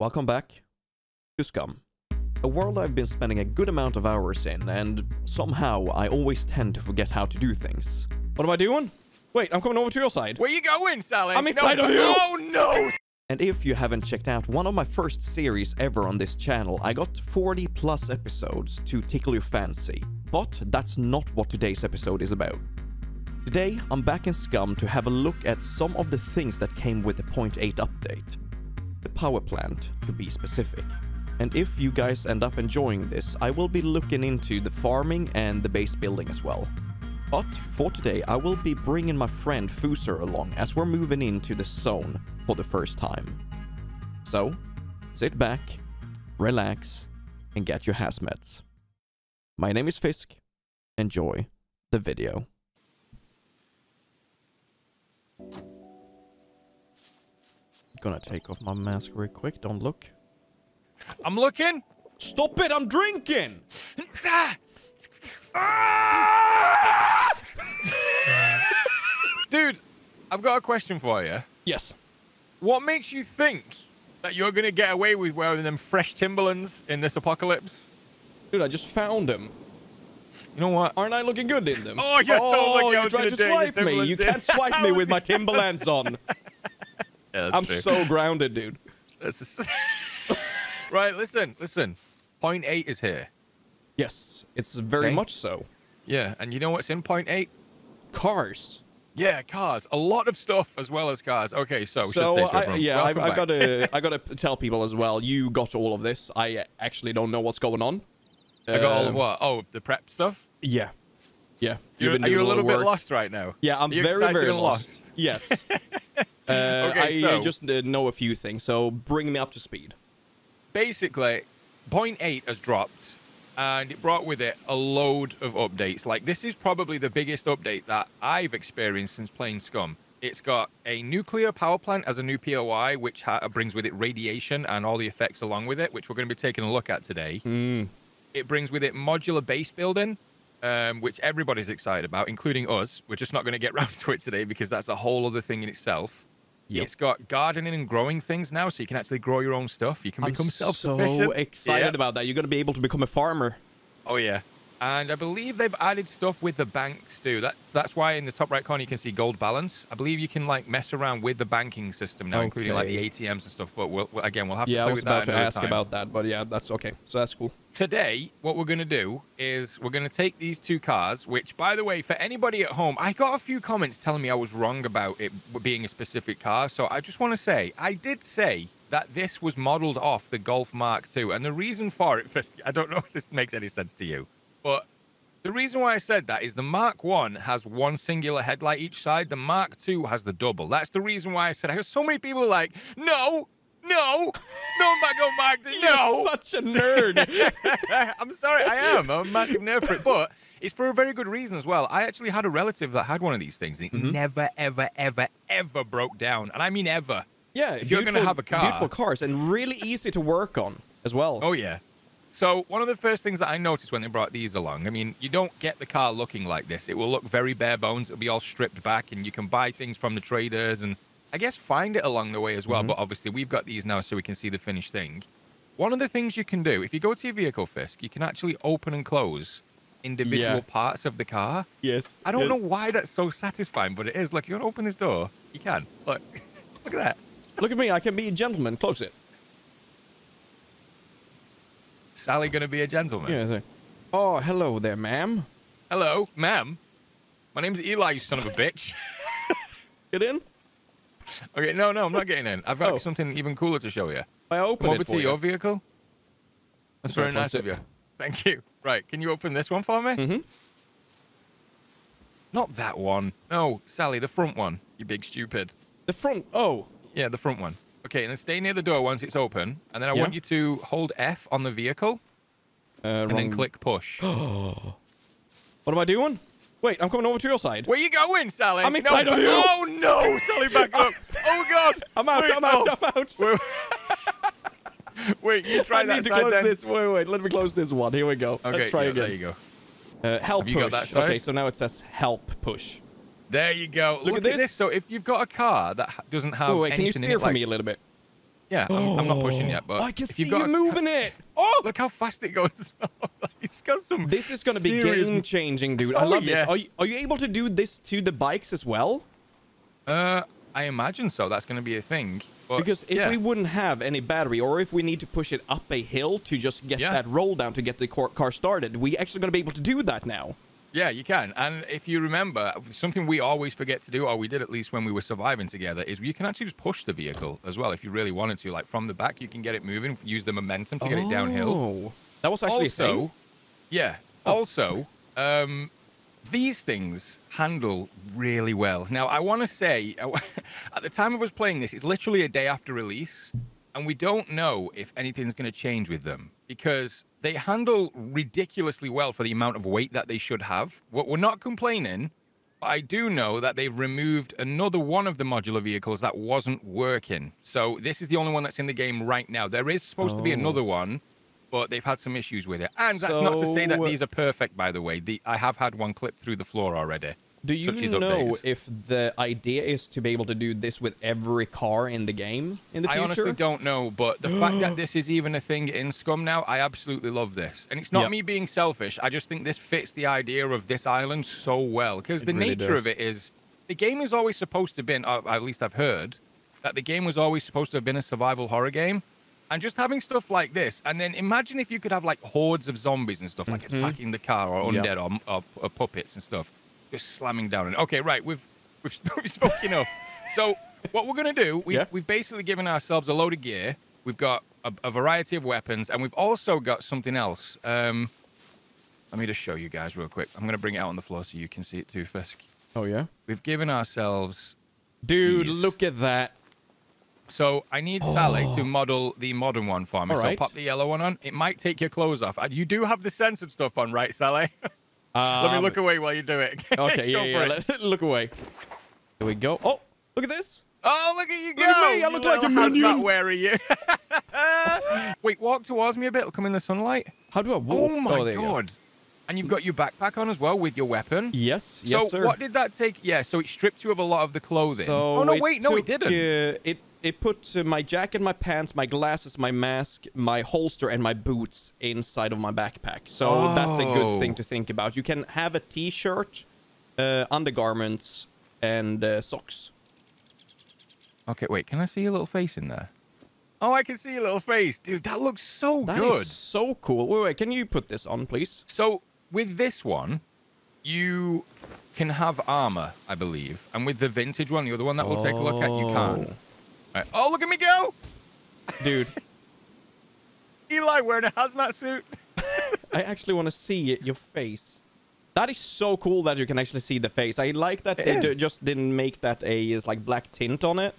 Welcome back to Scum. A world I've been spending a good amount of hours in, and somehow I always tend to forget how to do things. What am I doing? Wait, I'm coming over to your side. Where you going, Sally? I'm inside no, of you. Oh no! And if you haven't checked out one of my first series ever on this channel, I got 40 plus episodes to tickle your fancy. But that's not what today's episode is about. Today, I'm back in Scum to have a look at some of the things that came with the Point 0.8 update. The power plant, to be specific. And if you guys end up enjoying this, I will be looking into the farming and the base building as well. But for today, I will be bringing my friend Fooster along as we're moving into the zone for the first time. So, sit back, relax, and get your hazmats. My name is Fisk. Enjoy the video. Gonna take off my mask real quick, don't look. I'm looking. Stop it, I'm drinking! Dude, I've got a question for you. Yes. What makes you think that you're gonna get away with wearing them fresh Timberlands in this apocalypse? Dude, I just found them. You know what? Aren't I looking good in them? Oh, you're so oh, lucky I you was tried gonna to swipe me. You can't swipe me with my Timberlands on. Yeah, I'm true. so grounded, dude. Just- right, listen, listen. Point eight is here. Yes, it's very Okay. much so. Yeah, and you know what's in point eight? Cars. Yeah, cars. A lot of stuff as well as cars. Okay, so we so should say I, yeah, I've, I've got to I got to tell people as well. You got all of this. I actually don't know what's going on. I got all Um, of what? Oh, the prep stuff. Yeah, yeah. You're, been are you a little of bit lost right now? Yeah, I'm very very and lost. Yes. uh, Okay, I, I so- just uh, know a few things, so bring me up to speed. Basically, point eight has dropped, and it brought with it a load of updates. Like this is probably the biggest update that I've experienced since playing Scum. It's got a nuclear power plant as a new POI, which ha- brings with it radiation and all the effects along with it, which we're going to be taking a look at today. Mm. It brings with it modular base building, um, which everybody's excited about, including us. We're just not going to get round to it today because that's a whole other thing in itself. Yep. It's got gardening and growing things now, so you can actually grow your own stuff. You can become I'm self-sufficient. so excited Yeah. about that. You're gonna be able to become a farmer. Oh yeah, and I believe they've added stuff with the banks too. That that's why in the top right corner you can see gold balance. I believe you can like mess around with the banking system now, including like the ATMs and stuff. But we'll, again, we'll have to Yeah, I was about to ask time. about that, but yeah, that's okay. So that's cool. today what we're going to do is we're going to take these two cars which by the way for anybody at home i got a few comments telling me i was wrong about it being a specific car so i just want to say i did say that this was modeled off the golf mark ii and the reason for it first i don't know if this makes any sense to you but the reason why I said that is the Mark One has one singular headlight each side. The Mark Two has the double. That's the reason why I said. I have so many people like, no, no, no, Mark, no, Mark, no. You're such a nerd. I'm sorry, I am. I'm a massive nerd for it, but it's for a very good reason as well. I actually had a relative that had one of these things, and it Mm-hmm. never, ever, ever, ever broke down, and I mean ever. yeah, If you're gonna have a car- beautiful cars and really easy to work on as well. Oh yeah. So one of the first things that I noticed when they brought these along, I mean, you don't get the car looking like this. It will look very bare bones. It'll be all stripped back, and you can buy things from the traders, and I guess find it along the way as well. Mm-hmm. But obviously, we've got these now, so we can see the finished thing. One of the things you can do, if you go to your vehicle, Fisk, you can actually open and close individual Yeah. parts of the car. Yes. I don't yes. know why that's so satisfying, but it is. Look, you want to open this door? You can. Look, look at that. Look at me. I can be a gentleman. Close it. Sally gonna be a gentleman. Yeah. so- Oh, hello there, ma'am. Hello, ma'am. My name's Eli, you son of a bitch. Get in. okay, no, no, I'm not getting in. I've got Oh. something even cooler to show you. I open Come over it for to you. your vehicle. That's very nice of you. Thank you. Right, can you open this one for me? Mm -hmm. Not that one. No, Sally, the front one. You big stupid. The front. Oh. Yeah, the front one. Okay, and then stay near the door once it's open, and then I Yeah. want you to hold F on the vehicle Uh, and then click push. What am I doing? Wait, I'm coming over to your side. Where you going, Sally? I'm inside no. of you. Oh no, Sally, back up. Oh God. I'm out. Wait, I'm out. oh. I'm out. Wait, Wait, you try I that need to close then. this. Wait, wait. Let me close this one. Here we go. Okay, Let's try yeah, again. There you go. Uh, help Have you got push. okay, so now it says help push. There you go. Look, at this. So if you've got a car that doesn't have Oh, wait, can you steer it, for like- me a little bit? Yeah, I'm, I'm not pushing yet, but I can if see you a- moving it. Oh, Look how fast it goes. it's got some. this is gonna be serious- game changing, dude. I Oh, love yeah. this. Are you, are you able to do this to the bikes as well? Uh, I imagine so. That's going to be a thing. But, Because if yeah. we wouldn't have any battery, or if we need to push it up a hill to just get Yeah. that roll down to get the car, car started, we actually gonna be able to do that now. Yeah, you can. And if you remember, something we always forget to do, or we did at least when we were surviving together, is you can actually just push the vehicle as well if you really wanted to. Like from the back, you can get it moving, use the momentum to get it downhill. Oh, that was actually a thing. also, yeah. Also, um, these things handle really well. Now, I want to say, at the time of us playing this, it's literally a day after release, and we don't know if anything's going to change with them because they handle ridiculously well for the amount of weight that they should have. We're we're not complaining. But I do know that they've removed another one of the modular vehicles that wasn't working. So this is the only one that's in the game right now. There is supposed to be Oh. another one, but they've had some issues with it. And that's not to say that these are perfect, by the way. The, I have had one clip through the floor already. Do you as know if the idea is to be able to do this with every car in the game in the future? I honestly don't know, but the fact that this is even a thing in Scum now, I absolutely love this. And it's not Yep. me being selfish. I just think this fits the idea of this island so well because the really nature does. of it is the game is always supposed to have been, or at least I've heard, that the game was always supposed to have been a survival horror game. And just having stuff like this, and then imagine if you could have like hordes of zombies and stuff, like mm-hmm. attacking the car or undead or, or, or puppets and stuff, just slamming down. And okay, right, we've we've, we've spoken enough. So what we're gonna do, we, Yeah. we've basically given ourselves a load of gear. We've got a, a variety of weapons, and we've also got something else. Um, let me just show you guys real quick. I'm gonna bring it out on the floor so you can see it too, Fisk. Oh yeah, We've given ourselves. dude, These. look at that. So I need Sally to model the modern one for me. All so right. pop the yellow one on. It might take your clothes off. You do have the censored stuff on, right, Sally? Let me Um, look away while you do it. Okay, yeah, yeah. Let's look away. Here we go. Oh, look at this. Oh, look at you go! Look at me, I you look like a minion. hazmat are you. Wait, walk towards me a bit. It'll come in the sunlight. How do I walk? Oh my there you go. god! And you've got your backpack on as well with your weapon. Yes, so yes, sir. So what did that take? Yeah, so it stripped you of a lot of the clothing. So oh no, wait, no, it didn't. Uh, it it put uh, my jacket, my pants, my glasses, my mask, my holster, and my boots inside of my backpack. So that's a good thing Oh. to think about. You can have a t-shirt, uh, undergarments, and uh, socks. Okay, wait. Can I see your little face in there? Oh, I can see your little face, dude. That looks so That is good. so cool. Wait, wait. Can you put this on, please? So with this one, you can have armor, I believe, and with the vintage one, the other one that we'll take a look at, you can't. Oh. Right. Oh, look at me go! Dude, Eli wearing a hazmat suit. I actually want to see your face. That is so cool that you can actually see the face. I like that It they just didn't make that a is like black tint on it.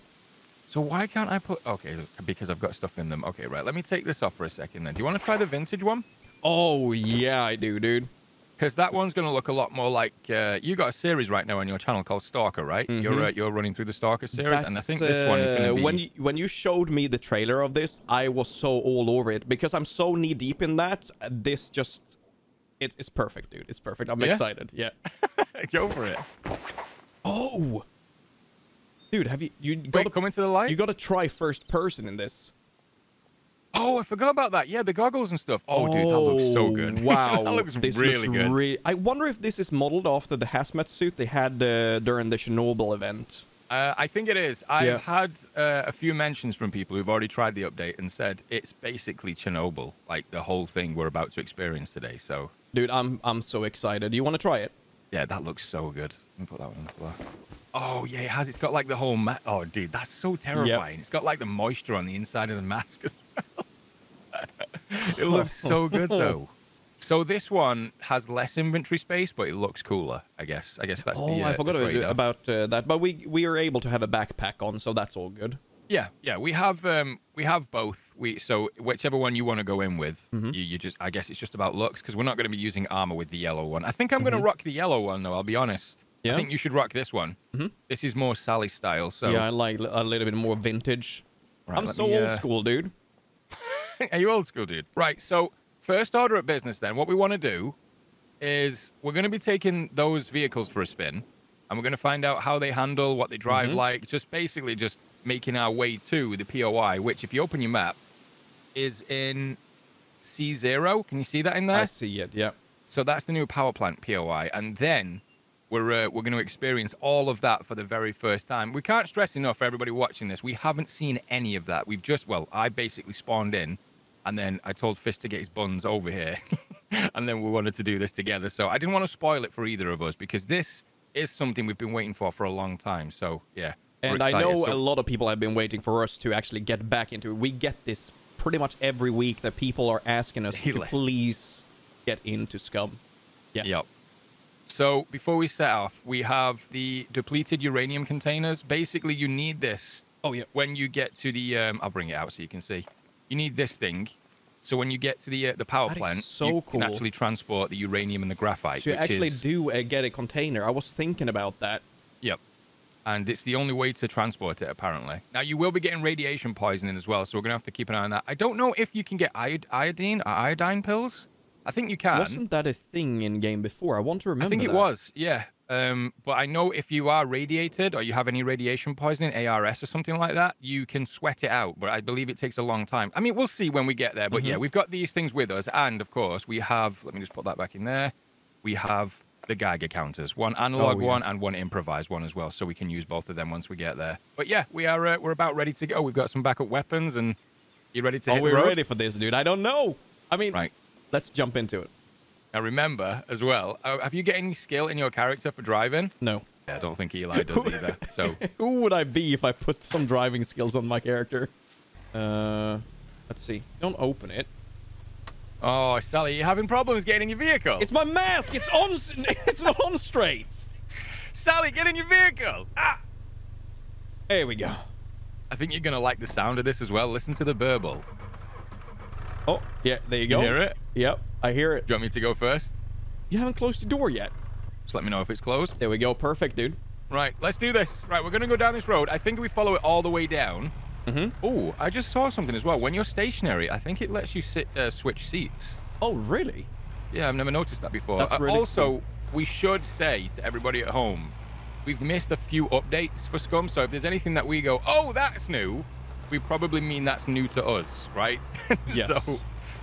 So why can't I put? Okay, look, because I've got stuff in them. Okay, right. Let me take this off for a second. Then, do you want to try the vintage one? Oh yeah, I do, dude. Because that one's going to look a lot more like uh, you got a series right now on your channel called Stalker, right? You're uh, you're running through the Stalker series, and I think this one is going uh, to be. when you, when you showed me the trailer of this, I was so all over it because I'm so knee deep in that. uh, This just it, it's perfect, dude. It's perfect. I'm Yeah? excited. Yeah. Go for it. Oh, dude, have you you Wait, got come into the light. you got to try first person in this? Oh, I forgot about that. Yeah, the goggles and stuff. Oh, dude, that looks so good. Wow, that looks this really looks good. rea- I wonder if this is modeled after the hazmat suit they had uh, during the Chernobyl event. uh, I think it is. I've Yeah. had uh, a few mentions from people who've already tried the update and said it's basically Chernobyl, like the whole thing we're about to experience today. So, Dude, I'm I'm so excited. Do you want to try it? Yeah, that looks so good. Let me put that one on the floor. Oh, yeah, it has. It's got like the whole ma- Oh, dude, that's so terrifying. It's got like the moisture on the inside of the mask as well. it looks so good, though. So this one has less inventory space, but it looks cooler. I guess. I guess that's oh, the. Uh, I forgot about, about uh, that, but we we are able to have a backpack on, so that's all good. Yeah, yeah, we have um we have both. We so whichever one you want to go in with, Mm-hmm. you, you just I guess it's just about looks because we're not going to be using armor with the yellow one. I think I'm going to rock the yellow one though. I'll be honest. Yeah? I think you should rock this one. Mhm. This is more Sally style. So yeah, I like a little bit more vintage. Right, I'm so me, old uh, school, dude. Are you old school, dude? Right. So first order of business then. What we want to do is we're going to be taking those vehicles for a spin, and we're going to find out how they handle, what they drive Mhm. like. Just basically just making our way to the POI, which, if you open your map, is in C0. Can you see that in there? I see it. Yeah. So that's the new power plant POI, and then we're uh, we're going to experience all of that for the very first time. We can't stress enough for everybody watching this. We haven't seen any of that. We've just well, I basically spawned in, and then I told Fisk to get his buns over here, and then we wanted to do this together. So I didn't want to spoil it for either of us because this is something we've been waiting for for a long time. So yeah. And I know So- a lot of people have been waiting for us to actually get back into it. We get this pretty much every week that people are asking us to please get into Scum. Yeah. Yep. So before we set off, we have the depleted uranium containers. Basically, you need this Oh yeah. when you get to the. Um, I'll bring it out so you can see. You need this thing. So when you get to the uh, the power That plant, so you cool. can actually transport the uranium and the graphite. So you actually is, do uh, get a container. I was thinking about that. Yep. And it's the only way to transport it, apparently. Now, you will be getting radiation poisoning as well, so we're going to have to keep an eye on that. I don't know if you can get iodine or iodine pills. I think you can. Wasn't that a thing in game before? I want to remember. I think it that. was, yeah. Um, but I know if you are radiated or you have any radiation poisoning, ARS or something like that, you can sweat it out. But I believe it takes a long time. I mean, we'll see when we get there. But yeah, Mm-hmm. we've got these things with us. And of course, we have, let me just put that back in there. We have the Geiger counters, one analog Oh, yeah. one and one improvised one as well. So we can use both of them once we get there. But yeah, we are, uh, we're about ready to go. We've got some backup weapons and you ready to Oh, hit we the road? ready for this, dude? I don't know. I mean, Right. let's jump into it. Now remember as well, uh, have you got any skill in your character for driving? No. Yeah, I don't think Eli does either. So Who would I be if I put some driving skills on my character? Uh, let's see. Don't open it. Oh, Sally, you're having problems getting in your vehicle. It's my mask. It's on. It's not on straight. Sally, get in your vehicle. Ah. There we go. I think you're gonna like the sound of this as well. Listen to the burble. Oh, yeah. There you go. You hear it? Yep, I hear it. Do you want me to go first? You haven't closed the door yet. Just let me know if it's closed. There we go. Perfect, dude. Right, let's do this. Right, we're gonna go down this road. I think we follow it all the way down. Mhm. Oh, I just saw something as well. When you're stationary, I think it lets you sit, uh, switch seats. Oh, really? Yeah, I've never noticed that before. That's Uh, also, cool. we should say to everybody at home, we've missed a few updates for Scum. So if there's anything that we go, oh, that's new, we probably mean that's new to us, right? Yes. so,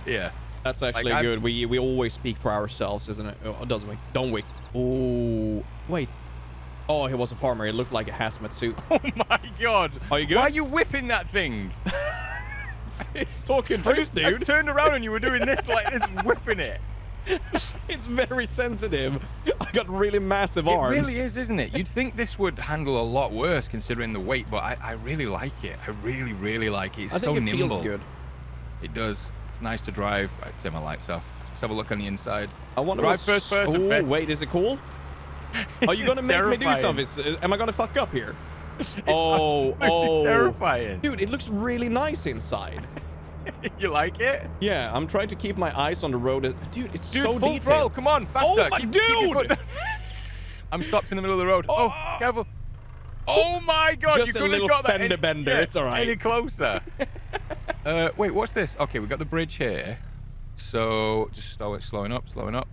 yeah. That's actually I'm- good. We we always speak for ourselves, isn't it? Oh, doesn't we? Don't we? Oh, wait. Oh, he was a farmer. He looked like a hazmat suit. Oh my god. Are you good? Why are you whipping that thing? it's talking I drift, just I turned around and you were doing this like this, whipping it. It's very sensitive. I got really massive It arms. It really is, isn't it? You'd think this would handle a lot worse considering the weight, but I, I really like it. I really, really like it. It's I think so it nimble. feels good. It does. It's nice to drive. Right, turn my lights off. Let's have a look on the inside. I wonder Drive first person, Oh, wait, is it cool? Are you gonna It's make me do something? Am I gonna fuck up here? oh, Absolutely oh, terrifying. dude, it looks really nice inside. you like it? Yeah, I'm trying to keep my eyes on the road. Dude, it's Dude, so full detailed. throttle. Come on, faster. Oh my Keep- keep dude! foot- I'm stopped in the middle of the road. Oh, Oh. careful. Oh my god, Just you a little have got that fender any- bender, yeah, it's all right. Any closer. uh, wait, what's this? Okay, we got the bridge here. So just slow it, slowing up, slowing up.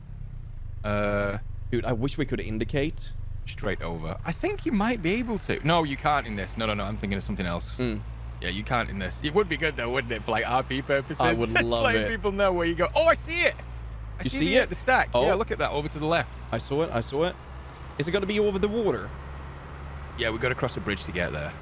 Uh, Dude, I wish we could indicate. straight over. I think you might be able to. No, you can't in this. No, no, no. I'm thinking of something else. Hmm. Yeah, you can't in this. It would be good though, wouldn't it, for like RP purposes? I would love it. people know where you go. Oh, I see it. I You see, see the, it? the stack. Oh. Yeah, look at that over to the left. I saw it. I saw it. Is it gonna be over the water? Yeah, we got to cross a bridge to get there.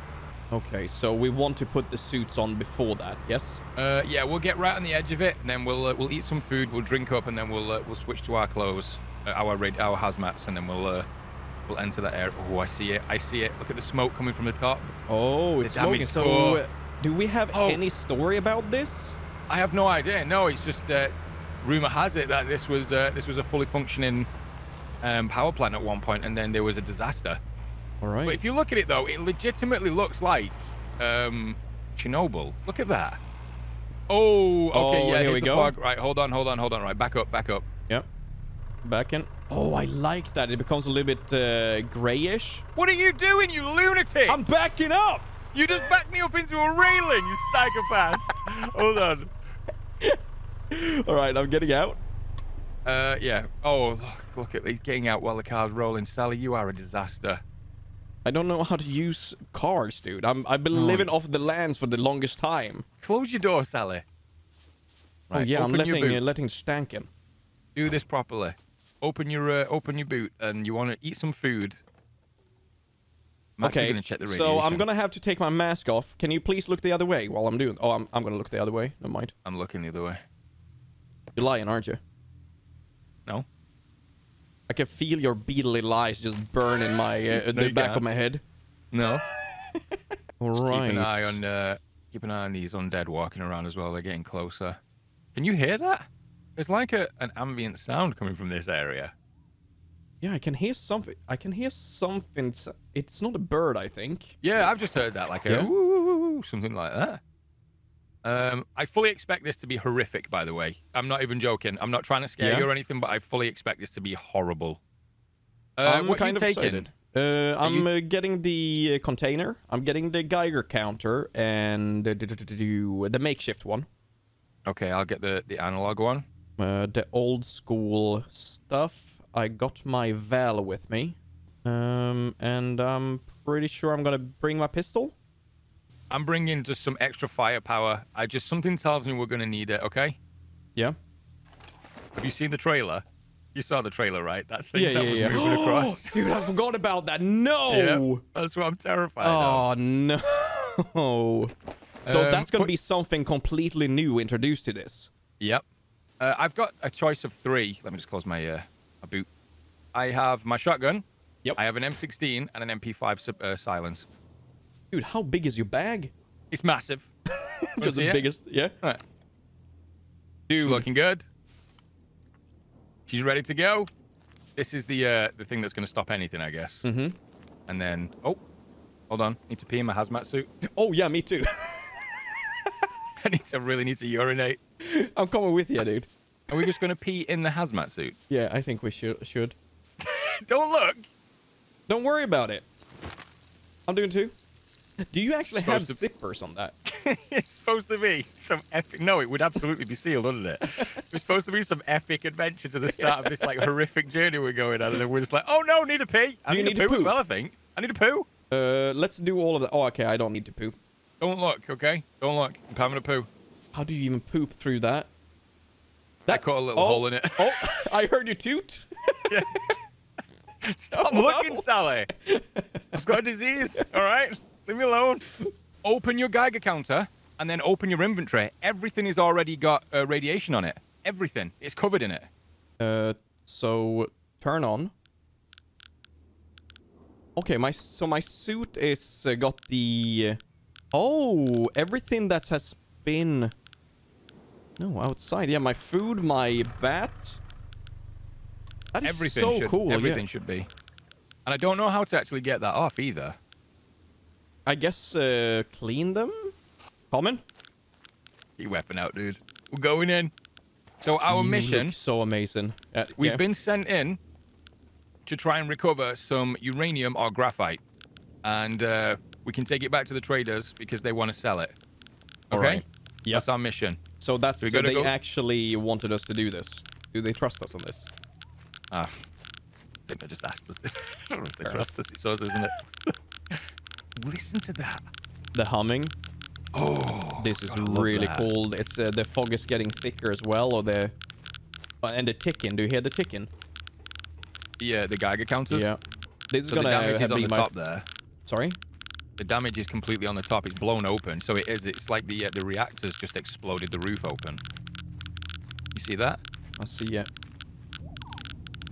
Okay, so we want to put the suits on before that. Yes. Uh, yeah, we'll get right on the edge of it, and then we'll uh, we'll eat some food, we'll drink up, and then we'll uh, we'll switch to our clothes, uh, our red, our hazmats, and then we'll uh, we'll enter that area. Oh, I see it! I see it! Look at the smoke coming from the top. Oh, it's smoking. So, core. uh, do we have Oh. any story about this? I have no idea. No, it's just that rumor has it that this was uh, this was a fully functioning um, power plant at one point, and then there was a disaster. All right. But if you look at it though, it legitimately looks like um, Chernobyl. Look at that. Oh, okay, Oh, yeah. here we go. fog. Right, hold on, hold on, hold on. Right, back up, back up. Yep. Back in. Oh, I like that. It becomes a little bit uh, grayish. What are you doing, you lunatic? I'm backing up. You just backed me up into a railing, you psychopath. hold on. All right, I'm getting out. Uh, yeah. Oh, look, look at he's getting out while the car's rolling. Sally, you are a disaster. I don't know how to use cars, dude. I'm I've been Oh. living off the lands for the longest time. Close your door, Sally. oh yeah, I'm letting uh, letting stank in. Do this properly. Open your uh, open your boot, and you want to eat some food. I'm Okay, gonna check the so I'm gonna have to take my mask off. Can you please look the other way while I'm doing? Oh, I'm I'm gonna look the other way. Never mind. I'm looking the other way. You're lying, aren't you? No. I can feel your beetly lies just burn in my uh, No, the back of can't. my head. No. All Keep an eye on uh, keep an eye on these undead walking around as well. They're getting closer. Can you hear that? There's like a, an ambient sound coming from this area. Yeah, I can hear something. I can hear something. It's not a bird, I think. Yeah, I've just heard that, like a Yeah? something like that. Um, I fully expect this to be horrific. By the way, I'm not even joking. I'm not trying to scare Yeah? you or anything, but I fully expect this to be horrible. Uh, I'm what kind you of taking? excited. Uh, I'm you- uh, getting the uh, container. I'm getting the Geiger counter and uh, d- d- the makeshift one. Okay, I'll get the the analog one. Uh, the old school stuff. I got my Val with me. Um, and I'm pretty sure I'm gonna bring my pistol. I'm bringing just some extra firepower. I just something tells me we're gonna need it. Okay. Yeah. Have you seen the trailer? You saw the trailer, right? That thing Yeah, that yeah, was yeah. moving across. Dude, I forgot about that. No. Yeah, that's what I'm terrified of. Oh no. So Um, that's gonna be something completely new introduced to this. Yep. Uh, I've got a choice of three. Let me just close my uh, my boot. I have my shotgun. Yep. I have an M16 and an MP5 sub- uh, silenced. Dude, how big is your bag? It's massive. Just the biggest. Yeah. Right. Dude, looking good. She's ready to go. This is the uh, the thing that's going to stop anything, I guess. Mm-hmm. And then, oh, hold on. Need to pee in my hazmat suit. Oh yeah, me too. I need to really need to urinate. I'm coming with you, dude. Are we just going to pee in the hazmat suit? Yeah, I think we should. Should. Don't look. Don't worry about it. I'm doing two. Do you actually have Supposed zippers on that? it's supposed to be some epic. No, it would absolutely be sealed, wouldn't it? It's supposed to be some epic adventure to the start of this like horrific journey we're going on, and then we're just like, oh no, need a pee. I Do you need, need a to poo, as well. I think I need a poo. Uh, let's do all of that. Oh, okay. I don't need to poo. Don't look, okay? Don't look. I'm having a poo. How do you even poop through that? I caught a little oh, hole in it. oh, I heard you toot. Stop Oh, looking, no. Sally. I've got a disease. All right, leave me alone. Open your Geiger counter and then open your inventory. Everything has already got uh, radiation on it. Everything. It's covered in it. Uh, so turn on. Okay, my so my suit is uh, got the. oh, everything that has been. No, outside. Yeah, my food, my bat. That is Everything so should. cool. Everything yeah. should be. And I don't know how to actually get that off either. I guess uh, clean them. Common. Your weapon out, dude. We're going in. So our You mission, so amazing. Uh, we've yeah. been sent in to try and recover some uranium or graphite, and uh, we can take it back to the traders because they want to sell it. Okay, right. Yep. that's our mission. So that's uh, they go- actually wanted us to do this. Do they trust us on this? Ah, I think they just asked us. I don't know if they Fair trust us. It's us, isn't it? Listen to that. The humming. Oh, This is God, really cool. It's uh, the fog is getting thicker as well, or the uh, and the ticking. Do you hear the ticking? Yeah, the Geiger counters. Yeah. This is So the gonna have is on be the my top there. Sorry. The damage is completely on the top. It's blown open, so it is. It's like the uh, the reactors just exploded the roof open. You see that? I see it.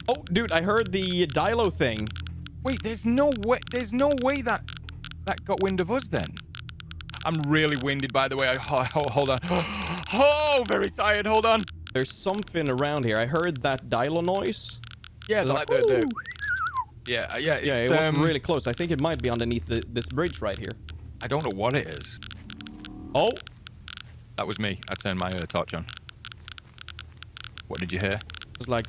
Oh, dude! I heard the Dilo thing. Wait, there's no way. There's no way that that got wind of us. Then I'm really winded, by the way. I, ho- hold on. Oh, very tired. Hold on. There's something around here. I heard that Dilo noise. Yeah, Like, like the, the. Yeah, uh, yeah. It's, Yeah, it was um, really close. I think it might be underneath the, this bridge right here. I don't know what it is. Oh, That was me. I turned my uh, torch on. What did you hear? it was like.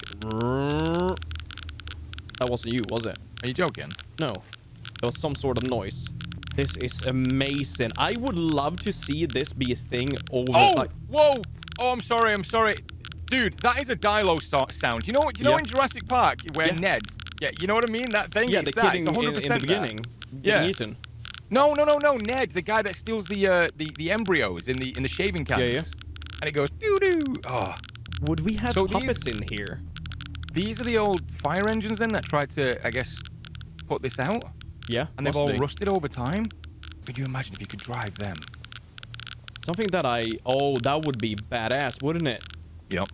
That wasn't you, was it? Are you joking? No. There was some sort of noise. This is amazing. I would love to see this be a thing over Oh, whoa! Oh, I'm sorry. I'm sorry, dude. That is a Dilo so- sound. You know what? You know Yeah. in Jurassic Park where Yeah. Ned? Yeah, you know what I mean. That thing. Yeah, the that. kid It's in, in, 100% in the beginning. Yeah. eaten. No, no, no, no. Ned, the guy that steals the uh, the the embryos in the in the shaving cans. Yeah, yeah. And it goes doo doo. Oh, Would we have So these- in here? these are the old fire engines then that tried to, I guess, put this out, Yeah, and they've all be. rusted over time. Could you imagine if you could drive them? Something that I oh that would be badass, wouldn't it? Yep.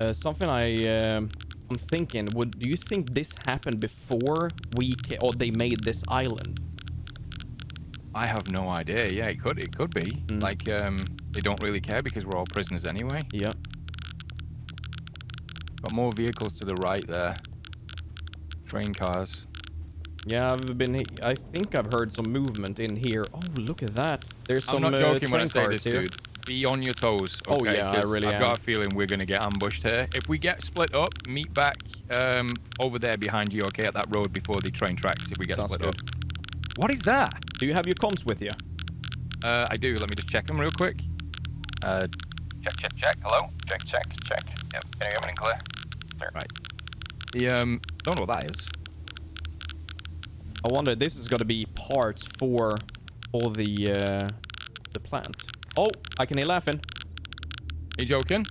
Uh, something I um, I'm thinking. Would do you think this happened before we or they made this island? I have no idea. Yeah, it could. It could be. Mm. Like, um, they don't really care because we're all prisoners anyway. Yep. Got more vehicles to the right there. Train cars. Yeah, I've been. I think I've heard some movement in here. Oh, look at that. There's some I'm not uh, joking when I train say cars this, here. dude. Be on your toes. Oh, okay? yeah, I 'Cause really I've got a feeling we're gonna get ambushed here. If we get split up, meet back um, over there behind you, okay, at that road before the train tracks. If we get Sounds split good. up. What is that? Do you have your comms with you? Uh, I do. Let me just check them real quick. Uh, check, check, check. Hello. Check, check, check. Yep. Can you hear me in clear? Clear. Right. The um, don't know what that is. I wonder. This is gonna be parts for all the uh, the plant. Oh, I can hear laughing. Are you joking?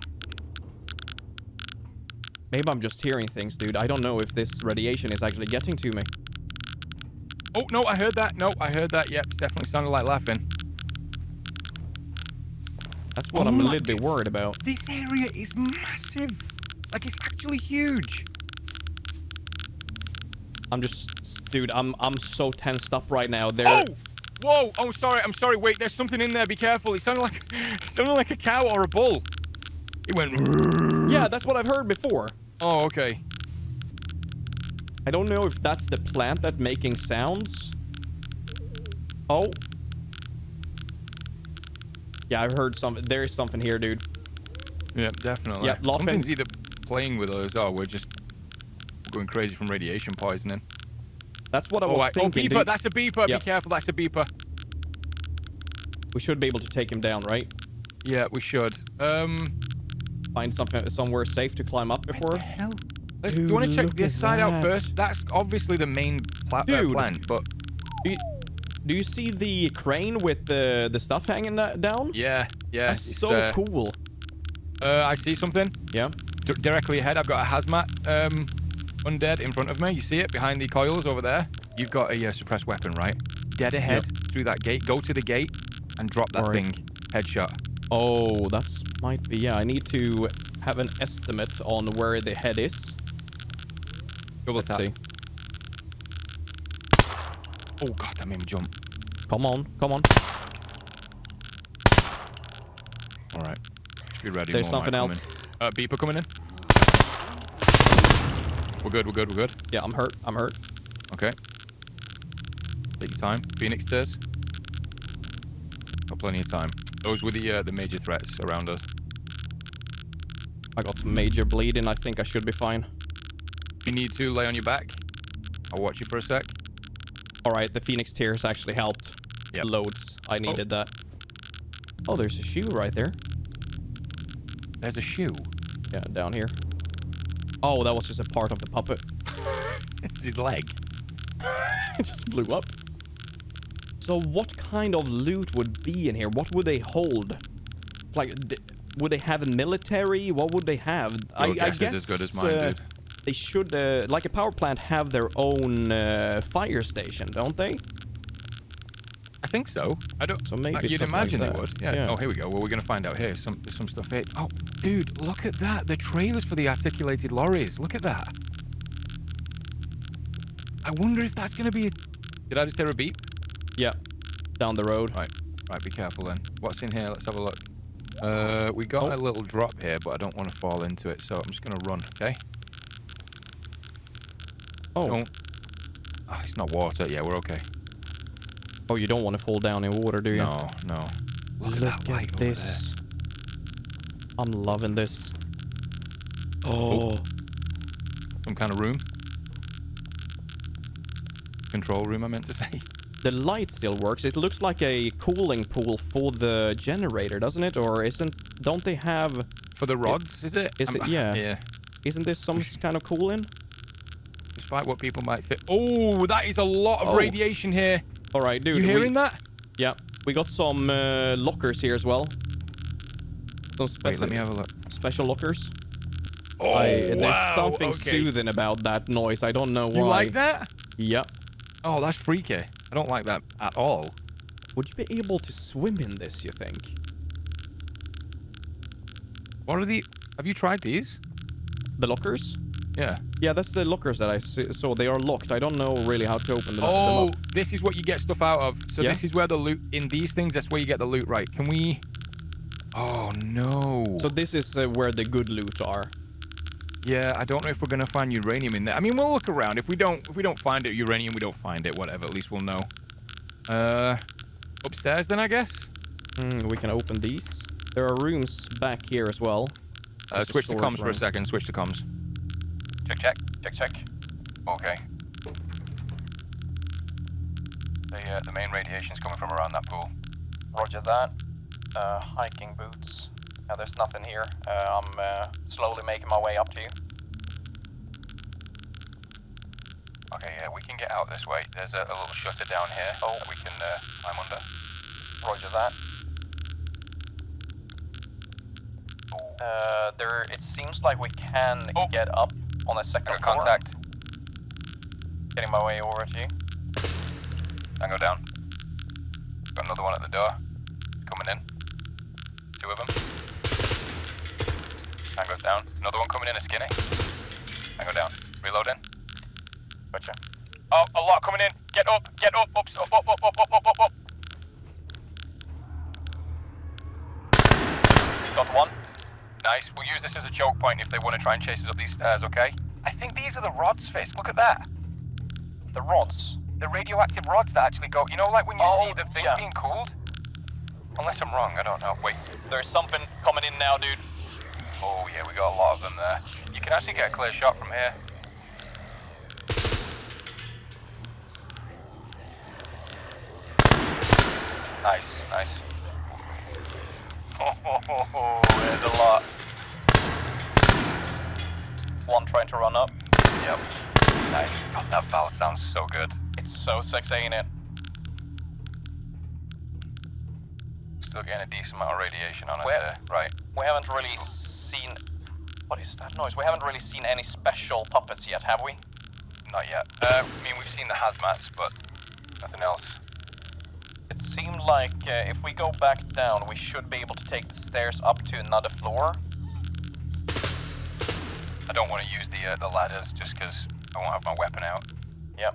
Maybe I'm just hearing things, dude. I don't know if this radiation is actually getting to me. Oh no, I heard that. No, I heard that. Yep, definitely sounded like laughing. That's what Oh I'm a little bit worried about. This area is massive. Like it's actually huge. I'm just, dude. I'm I'm so tensed up right now. There. Oh! Whoa! Oh, sorry. I'm sorry. Wait, there's something in there. Be careful. It sounded like it sounded like a cow or a bull. It went. Yeah, that's what I've heard before. Oh, okay. I don't know if that's the plant that making sounds. Oh. Yeah, I've heard some. There is something here, dude. Yeah, definitely. Yeah, laughing. Something's either playing with us or we're just going crazy from radiation poisoning. That's what I Oh, was right. oh thinking. beeper! That's a beeper. Yeah. Be careful. That's a beeper. We should be able to take him down, right? Yeah, we should. Um. Find something somewhere safe to climb up What before. the hell? Let's, do you want to check this at side out first? That's obviously the main pla- uh, Dude. but Do you, do you see the crane with the the stuff hanging down? yeah, yeah. That's so uh, cool. Uh, I see something. Yeah. D- directly ahead, I've got a hazmat um, undead in front of me. You see it behind the coils over there? You've got a uh, suppressed weapon, right? Dead ahead through that gate. Go to the gate and drop that Alright. thing. Headshot. Oh, that's might be. Yeah, I need to have an estimate on where the head is. Double Let's tap. see. Oh god, that made me jump. Come on, come on. All right. Just be ready. There's something else. Uh, beeper coming in. We're good. We're good. We're good. Yeah, I'm hurt. I'm hurt. Okay. Take your time. Phoenix tears. Got plenty of time. Those were the uh, the major threats around us. I got some major bleeding. I think I should be fine. You need to lay on your back. I'll watch you for a sec. All right, the Phoenix tears actually helped. Yep. Loads. I needed that. Oh, there's a shoe right there. There's a shoe. Yeah, down here. Oh, that was just a part of the puppet. it's his leg. it just blew up. So what kind of loot would be in here? What would they hold? Like, would they have a military? What would they have? I, Your I guess is guess as good as mine, uh, dude. they should, uh, like a power plant, have their own uh, fire station, don't they? I think so. I don't. So maybe you'd something like imagine they would. Yeah. Yeah. Oh, here we go. Well, we're gonna find out here. Some some stuff here. Oh, dude, look at that. The trailers for the articulated lorries. Look at that. I wonder if that's gonna be. A... Did I just hear a beep? Yeah, down the road. Right. Right. Be careful then. What's in here? Let's have a look. Uh, we got Oh. a little drop here, but I don't want to fall into it, so I'm just gonna run. Okay. Oh, Don't. Oh, it's not water. Yeah, we're okay. Oh, you don't want to fall down in water, do you? No, no. Look, at that light this. I'm loving this. Oh, there. Some kind of room. Control room, I meant to say. the light still works. It looks like a cooling pool for the generator, doesn't it? Or isn't? Don't they have? For the rods, is it? is Um, it- yeah. Yeah. Isn't this some kind of cooling? despite what people might think. Oh, that is a lot of Oh. radiation here. All right, dude. you we- hearing that? Yeah, we got some uh, lockers here as well. Some Wait, special let me have a look. special lockers. Oh, I, there's wow, something okay. soothing about that noise. I don't know why. You like that? Yeah. Oh, that's freaky. I don't like that at all. Would you be able to swim in this? You think? What are the? Have you tried these? The lockers? Yeah. Yeah, that's the lockers that I saw. They are locked. I don't know really how to open them, Oh, up. this is what you get stuff out of. So Yeah. this is where the loot in these things. That's where you get the loot, right? Can we? Oh no. So this is uh, where the good loot are. yeah, I don't know if we're gonna find uranium in there. I mean, we'll look around. If we don't, if we don't find it, uranium, we don't find it. Whatever. At least we'll know. Uh, upstairs then, I guess. Hmm, we can open these. There are rooms back here as well. Uh, the switch to comms for a second. Switch the comms. Check, check, check, check. Okay. The, uh, the main radiation's coming from around that pool. Roger that. Uh, hiking boots. Yeah, there's nothing here. Uh, I'm uh, slowly making my way up to you. Okay, yeah, we can get out this way. There's a, a little shutter down here oh. we can uh, climb under. Roger that. Uh, there. It seems like we can Oh. get up on the second floor. contact. Getting my way over to you. Tango down. Got another one at the door. Coming in. Two of them. Tango's down. Another one coming in, a skinny. Tango down. Reloading. Gotcha. Oh, a lot coming in. Get up, get up, up, up, up, up, up, up, up, up, up. Got one. Nice. We'll use this as a choke point if they want to try and chase us up these stairs, okay? I think these are the rods, Fisk. Look at that. The rods. The radioactive rods that actually go. You know, like when you Oh, see the thing yeah. being cooled? Unless I'm wrong, I don't know. Wait. There's something coming in now, dude. Oh, yeah, we got a lot of them there. You can actually get a clear shot from here. Nice, nice. Oh, there's a lot. One trying to run up. Yep. Nice. God, that valve sounds so good. It's so sexy, ain't it? Still getting a decent amount of radiation on us there. Right. We haven't really seen. What is that noise? We haven't really seen any special puppets yet, have we? Not yet. Uh, I mean, we've seen the hazmats, but nothing else. It seemed like uh, if we go back down, we should be able to take the stairs up to another floor. I don't want to use the uh, the ladders just because I won't have my weapon out. Yeah.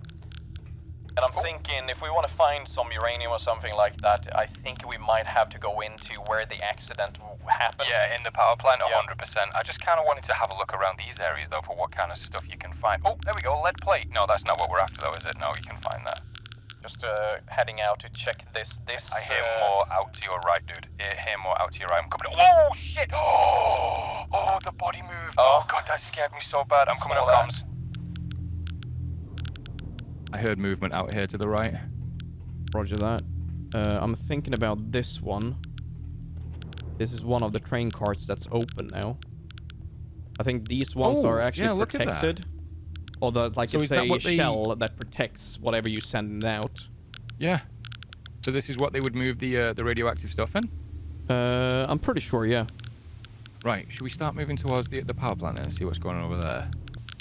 And I'm thinking if we want to find some uranium or something like that, I think we might have to go into where the accident happened. Yeah, in the power plant, Yeah. 100%. I just kind of wanted to have a look around these areas, though, for what kind of stuff you can find. Oh, there we go, lead plate. No, that's not what we're after, though, is it? No, you can find that. Just uh, heading out to check this. This. I hear uh, more out to your right, dude. I hear more out to your right. I'm coming. Oh, shit! Oh, oh the body moved. Oh, Oh, God, that scared me so bad. I'm coming saw up that. comms. I heard movement out here to the right. Roger that. Uh, I'm thinking about this one. This is one of the train carts that's open now. I think these ones Oh, are actually yeah, look at that. protected. Or the, like So it's a what they- shell that protects whatever you send out. Yeah. So this is what they would move the uh, the radioactive stuff in. Uh, I'm pretty sure, yeah. Right. Should we start moving towards the the power plant and see what's going on over there?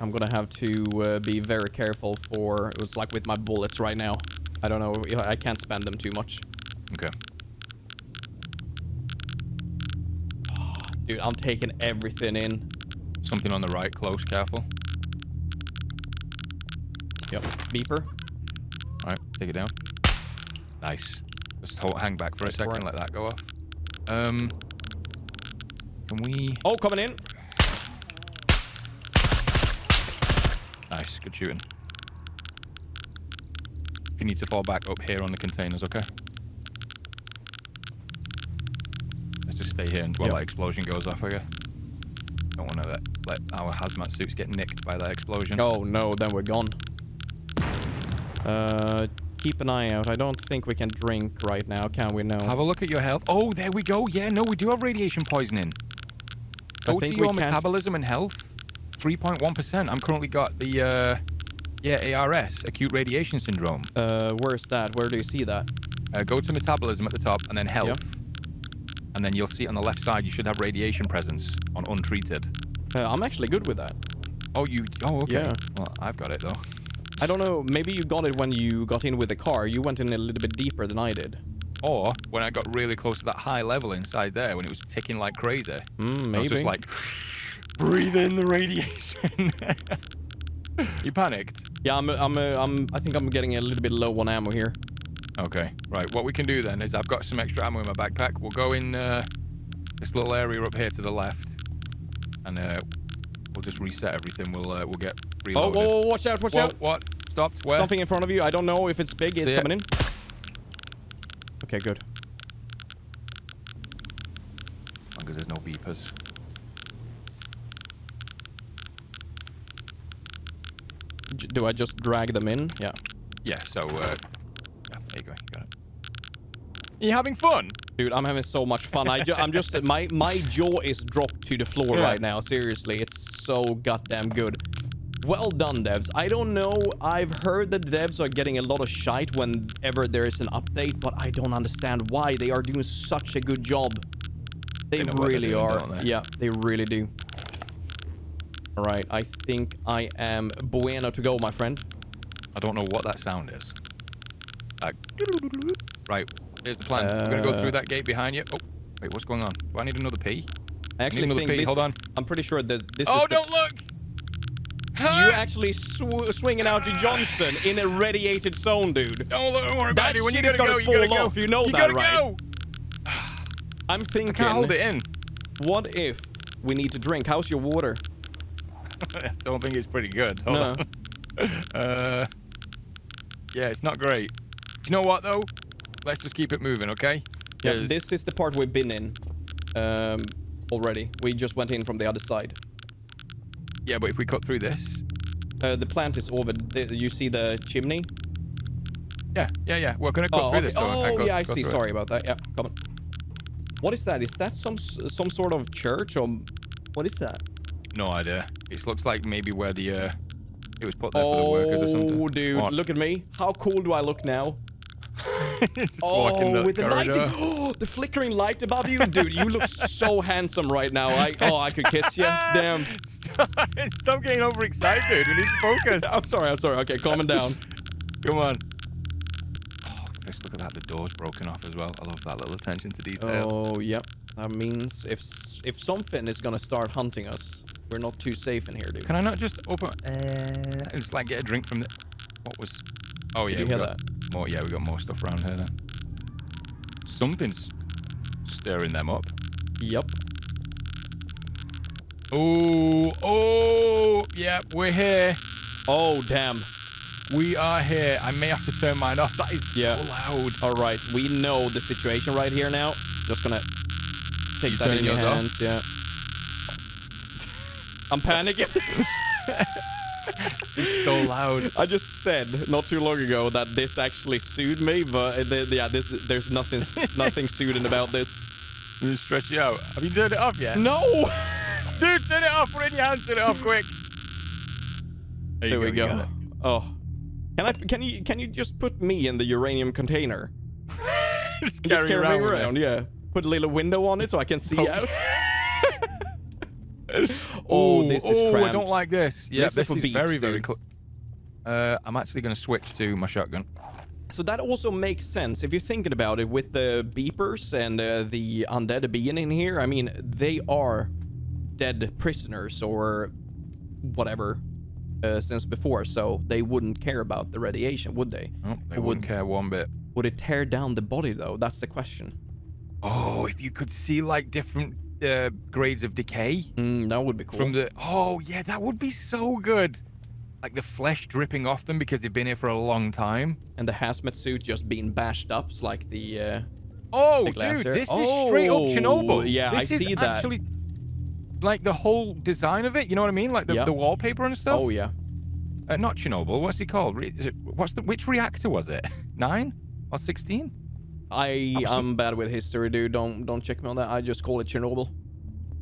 I'm gonna have to uh, be very careful for it was like with my bullets right now. I don't know. I can't spend them too much. Okay. Dude, I'm taking everything in. Something on the right, close, careful. Yep. Beeper. All right, take it down. Nice. Just hold, hang back for a second, let that go off. Um, can we? Oh, coming in. Nice, good shooting. If you need to fall back up here on the containers, okay? Let's just stay here until Yep. that explosion goes off, okay? Don't want to let, let our hazmat suits get nicked by that explosion. Oh no, then we're gone. Uh, keep an eye out. I don't think we can drink right now, can we? No. Have a look at your health. Oh, there we go. Yeah, no, we do have radiation poisoning. I Go to your can't- metabolism and health. 3.1%. I'm currently got the uh, Yeah, ARS, acute radiation syndrome. Uh, where's that? Where do you see that? Uh, go to metabolism at the top and then health. And then you'll see on the left side you should have radiation presence on untreated. Uh, I'm actually good with that. Oh, you. Oh, okay. Yeah. Well, I've got it though. I don't know. Maybe you got it when you got in with the car. You went in a little bit deeper than I did. Or when I got really close to that high level inside there, when it was ticking like crazy. Mm, I was just like, breathe in the radiation. you panicked. Yeah, I'm. I'm. Uh, I'm. I think I'm getting a little bit low on ammo here. Okay, right. What we can do then is I've got some extra ammo in my backpack. We'll go in uh, this little area up here to the left, and uh, we'll just reset everything. We'll uh, we'll get Oh, reloaded. whoa, watch out! Watch Whoa, out! what? Stopped. Where? Something in front of you. I don't know if it's big. It's See it? coming in. Okay, good. As long as there's no beepers. Do I just drag them in? Yeah. Yeah. So, uh, yeah, there you go. You got it. You having fun? Dude, I'm having so much fun. I ju- I'm just my my jaw is dropped to the floor Yeah. right now. Seriously, it's so goddamn good. Well done, devs. I don't know. I've heard that devs are getting a lot of shite whenever there is an update, but I don't understand why they are doing such a good job. They, They know what they're really are. Yeah, they really do. All right, I think I am bueno to go, my friend. I don't know what that sound is. Right. Here's the plan. We're gonna go Uh, through that gate behind you. Oh, wait. What's going on? Do I need another P? I actually another think P, this. hold on. I'm pretty sure that this Oh, don't look! You actually sw- swinging out to Johnson in a radiated zone, dude. Don't look! Don't worry That about it. When you gotta gonna go, you gotta fall go. off, you know you that, gotta right? Go. I'm thinking. I can't hold it in. What if we need to drink? How's your water? I don't think it's pretty good. Hold No. on. Uh, yeah, it's not great. Do you know what though? Let's just keep it moving, okay? Yeah, this is the part we've been in um, already. We just went in from the other side. yeah, but if we cut through this, Uh, the plant is over. The, you see the chimney? yeah, yeah, yeah, we're gonna cut Oh, through okay. this. Though. oh go- yeah, I see. through it. Sorry about that. Yeah, come on. What is that? Is that some some sort of church or what is that? No idea. It looks like maybe where the uh, it was put there for the workers or something. Oh, dude, What? look at me. How cool do I look now? Oh, with the lighting. Oh, the flickering light above you, dude. You look so handsome right now. I oh, I could kiss you. Damn. Stop, stop getting overexcited. We need to focus. I'm sorry. I'm sorry. Okay, calming down. Come on. Oh, just look at that. The door's broken off as well. I love that little attention to detail. Oh, yep. That means if if something is gonna start hunting us, we're not too safe in here, dude. Can I not just open? Uh, just like get a drink from the. What was? Oh yeah, you hear got more. Yeah, we got more stuff around here then. Something's stirring them up. Yep. Oh, oh, yeah, we're here. Oh, damn. We are here. I may have to turn mine off. That is Yeah. so loud. All right, we know the situation right here now. Just gonna take You that in your yours off? hands. Yeah. I'm panicking. so loud. I just said not too long ago that this actually sued me, but uh, the, yeah, this there's nothing nothing soothing about this. Let me stretch you out. Have you turned it off yet? No. Dude, turn it off. Put it in your hands. Turn it off quick. There, There we go. Oh. Can I? Can you? Can you just put me in the uranium container? Just Just carry carry around. me around. Yeah. Put a little window on it so I can see Oh. out. oh, this is oh, cramped. I don't like this. Yeah, Listen this for is beeps, very, very dude. close. Uh, I'm actually going to switch to my shotgun. So that also makes sense if you're thinking about it with the beepers and uh, the undead being in here. I mean, they are dead prisoners or whatever uh, since before, so they wouldn't care about the radiation, would they? Oh, they Or wouldn't would, care one bit. would it tear down the body though? That's the question. Oh, if you could see like different uh, grades of decay Mm, that would be cool. from the. Oh, yeah, that would be so good. Like the flesh dripping off them because they've been here for a long time. and the hazmat suit just being bashed up, it's like the. Uh, Oh, The dude, this is straight up Oh, Chernobyl. yeah, I this is see that. Actually, like the whole design of it. You know what I mean? Like the, the wallpaper and stuff. oh yeah, Uh, not Chernobyl. What's it called? What's the which reactor was it? Nine or sixteen? I I'm bad with history, dude. Don't don't check me on that. I just call it Chernobyl.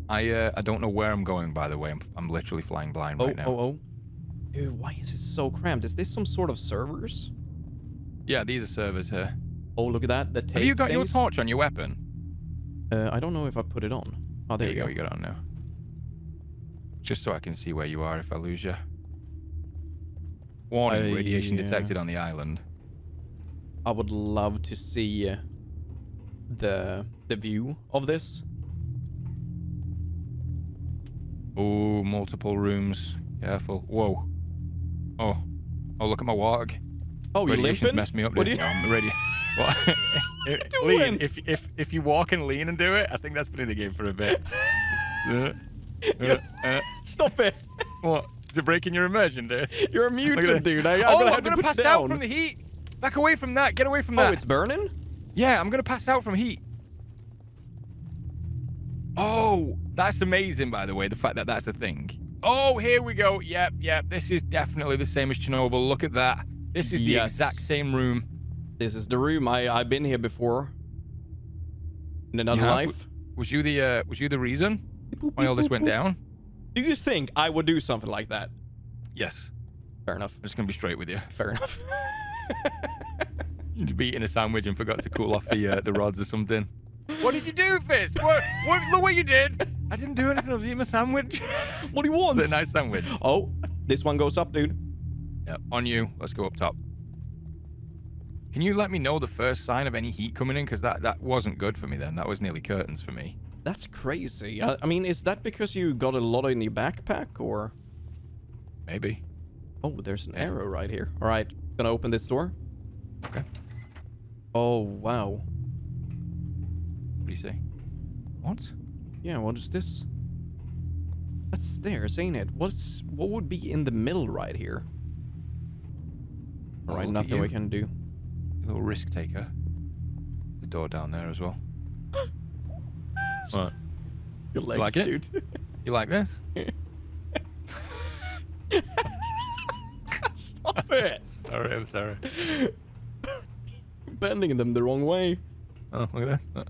I uh, I don't know where I'm going. By the way, I'm I'm literally flying blind Oh right now. oh oh. Dude, why is it so cramped? Is this some sort of servers? Yeah, these are servers here. Oh, look at that. The tape Have you got your torch on your weapon? Uh, I don't know if I put it on. Oh, there, There you go. You got it on now. Just so I can see where you are if I lose you. Warning: I, radiation uh, detected on the island. I would love to see the the view of this. Oh, multiple rooms. Careful. Whoa. Oh. Oh, look at my walk. Oh, you limping? messed me up. What dude. do you- No, I'm ready. You lean. If, if, if you walk and lean and do it, I think that's been in the game for a bit. Uh, uh, uh, Stop it! what? Is it breaking your immersion, dude? You're a mutant, dude. I, I'm oh, gonna I'm gonna pass down. out from the heat. Back away from that. Get away from that. Oh, it's burning. Yeah, I'm gonna pass out from heat. Oh, that's amazing, by the way, the fact that that's a thing. Oh, here we go. Yep, yep. This is definitely the same as Chernobyl. Look at that. This is the exact same room. This is the room. I I've been here before. In another have? life. Was you the uh, was you the reason why all this went down? Do you think I would do something like that? Yes. Fair enough. I'm just gonna be straight with you. Fair enough. You'd be eating a sandwich and forgot to cool off the uh, the rods or something. What did you do, Fisk? What, what? Look what you did. I didn't do anything. I was eating a sandwich. what do you want? Was it a nice sandwich? Oh, this one goes up, dude. Yep, on you. Let's go up top. Can you let me know the first sign of any heat coming in? Because that, that wasn't good for me then. That was nearly curtains for me. That's crazy. I, I mean, is that because you got a lot in your backpack, or? Maybe. Oh, there's an arrow right here. All right, gonna open this door. Okay. Oh wow. What do you say? What? Yeah, what is this? That's stairs, ain't it? What's what would be in the middle right here? All right, nothing we can do. A little risk taker. The door down there as well. what? Your legs, like it? dude. You like this? Stop it! Sorry, I'm sorry. Bending them the wrong way. Oh, look at this.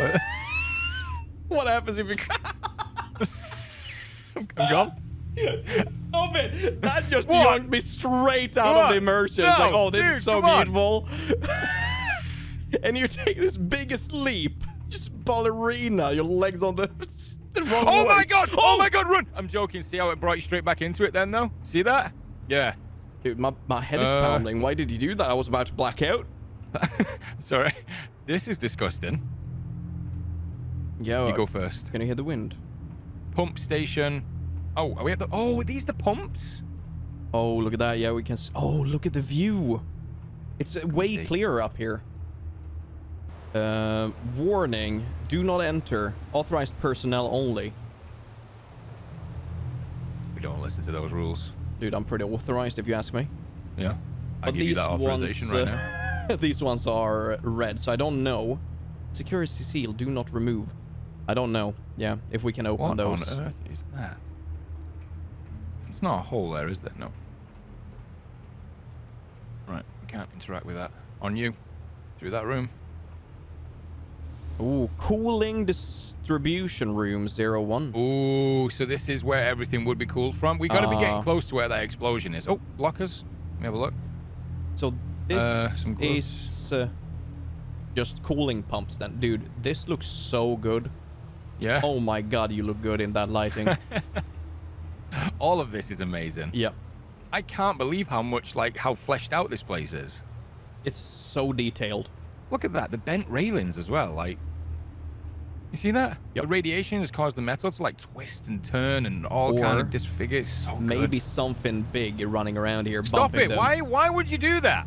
Uh, What happens if you? I'm gone. Stop it! That just What? yanked me straight out of the immersion. It's like, oh, this dude, is so beautiful. and you take this biggest leap, just ballerina, your legs on the, the wrong Oh way. my god! Oh my god, run! I'm joking. See how it brought you straight back into it then, though? See that? Yeah. Dude, my, my head is Uh. pounding. Why did you do that? I was about to black out. Sorry. This is disgusting. Yeah, You go first. Can you hear the wind? Pump station. Oh, are we at the... Oh, are these the pumps? Oh, look at that. Yeah, we can. Oh, look at the view. It's uh, way clearer up here. Um, warning: Do not enter. Authorized personnel only. We don't listen to those rules. Dude, I'm pretty authorized if you ask me. Yeah. I give you that authorization ones, right uh, now. these ones are red, so I don't know. Security seal. Do not remove. I don't know. Yeah, if we can open What on those. earth is that? It's not a hole there, is there? No. Right, we can't interact with that. On you. Through that room. Ooh, cooling distribution room zero one. Ooh, so this is where everything would be cooled from. We got to be getting Uh. close to where that explosion is. Oh, lockers. Let me have a look. Uh, this is uh, just cooling pumps then. Dude, this looks so good. Yeah. Oh my god, you look good in that lighting. All of this is amazing. yeah. I can't believe how much, like, how fleshed out this place is. It's so detailed. Look at that. The bent railings as well. Like, you see that? Yep. The radiation has caused the metal to, like, twist and turn and all kind Or of disfigure. It's so good. Maybe something big running around here Stop it. them. Why, why would you do that?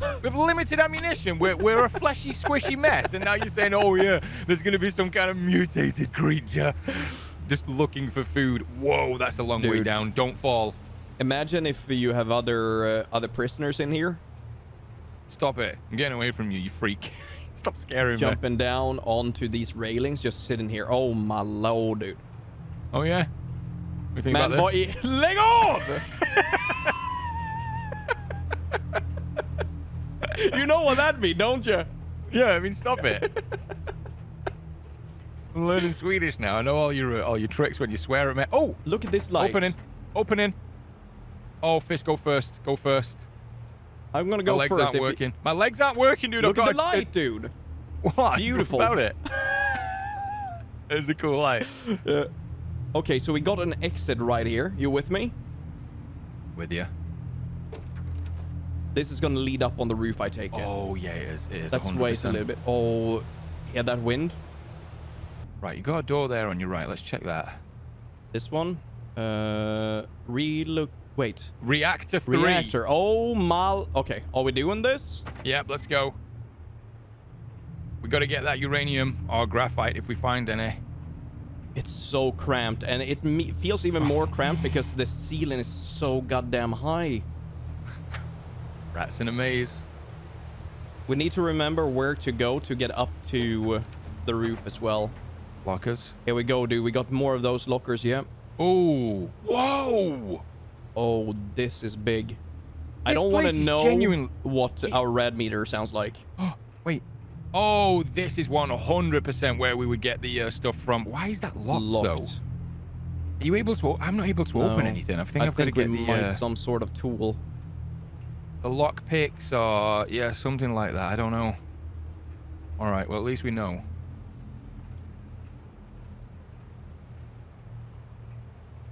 We have limited ammunition. We're, we're a fleshy, squishy mess. And now you're saying, oh, yeah, there's going to be some kind of mutated creature just looking for food. Whoa, that's a long way down. Don't fall. Imagine if you have other uh, other prisoners in here Stop it. I'm getting away from you, you freak. Stop scaring me. jumping down onto these railings, just sitting here. Oh my lord, dude. Oh, yeah? We think Man, about this? boy, leg off! you know what that means, don't you? Yeah, I mean, stop it. I'm learning Swedish now. I know all your all your tricks when you swear at me. Oh, Look at this light. opening, opening. Oh, Fisk, go first. Go first. I'm gonna go My legs first. aren't if you- working. My legs aren't working, dude. Look I've at the got a- light, dude. What? Beautiful. About it. it's a cool light. Uh, okay, so we got an exit right here. You with me? With you. This is gonna lead up on the roof, I take it. Oh yeah, it is. It is. Let's wait a little bit. Oh, hear that wind? Right, you got a door there on your right. Let's check that. This one. Uh, relook. Wait. Reactor three. Reactor. Oh mal. Okay, are we doing this? Yep, let's go. We got to get that uranium or graphite if we find any. It's so cramped, and it me feels even more cramped because the ceiling is so goddamn high. Rats in a maze. We need to remember where to go to get up to the roof as well. Lockers. Here we go, dude. We got more of those lockers, yeah. Oh, whoa! Oh, this is big. I don't want to know genuine- what our red meter sounds like. Wait. Oh, this is 100% where we would get the uh, stuff from. Why is that locked, though? Locked. Are you able to? I'm not able to open anything. I think I I've got to get the, might uh, some sort of tool. The lock picks or yeah, something like that. I don't know. All right. Well, at least we know.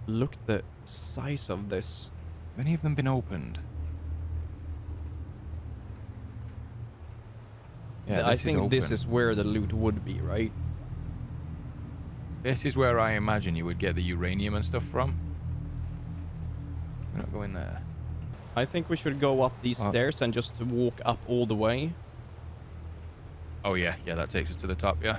Look at the size of this. Have any of them been opened? Yeah, I think this is where the loot would be, right? This is where I imagine you would get the uranium and stuff from. We're not going there. I think we should go up these Uh, stairs and just walk up all the way. Oh yeah, yeah, that takes us to the top. Yeah.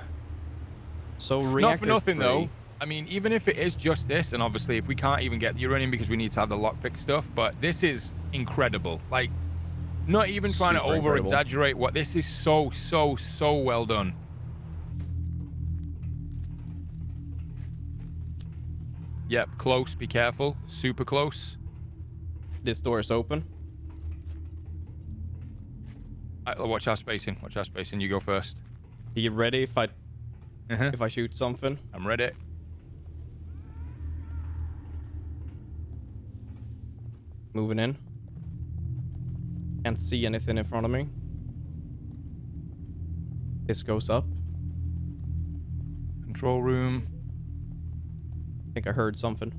So Not for nothing though. I mean, even if it is just this, and obviously if we can't even get the uranium because we need to have the lockpick stuff, but this is incredible. Like, not even trying to over-exaggerate what this is so, so, so well done. Yep, close, be careful. Super close. This door is open. I, watch our spacing. Watch our spacing. You go first. Are you ready if I Uh-huh. if I shoot something? I'm ready. Moving in. Can't see anything in front of me. This goes up. Control room. I think I heard something.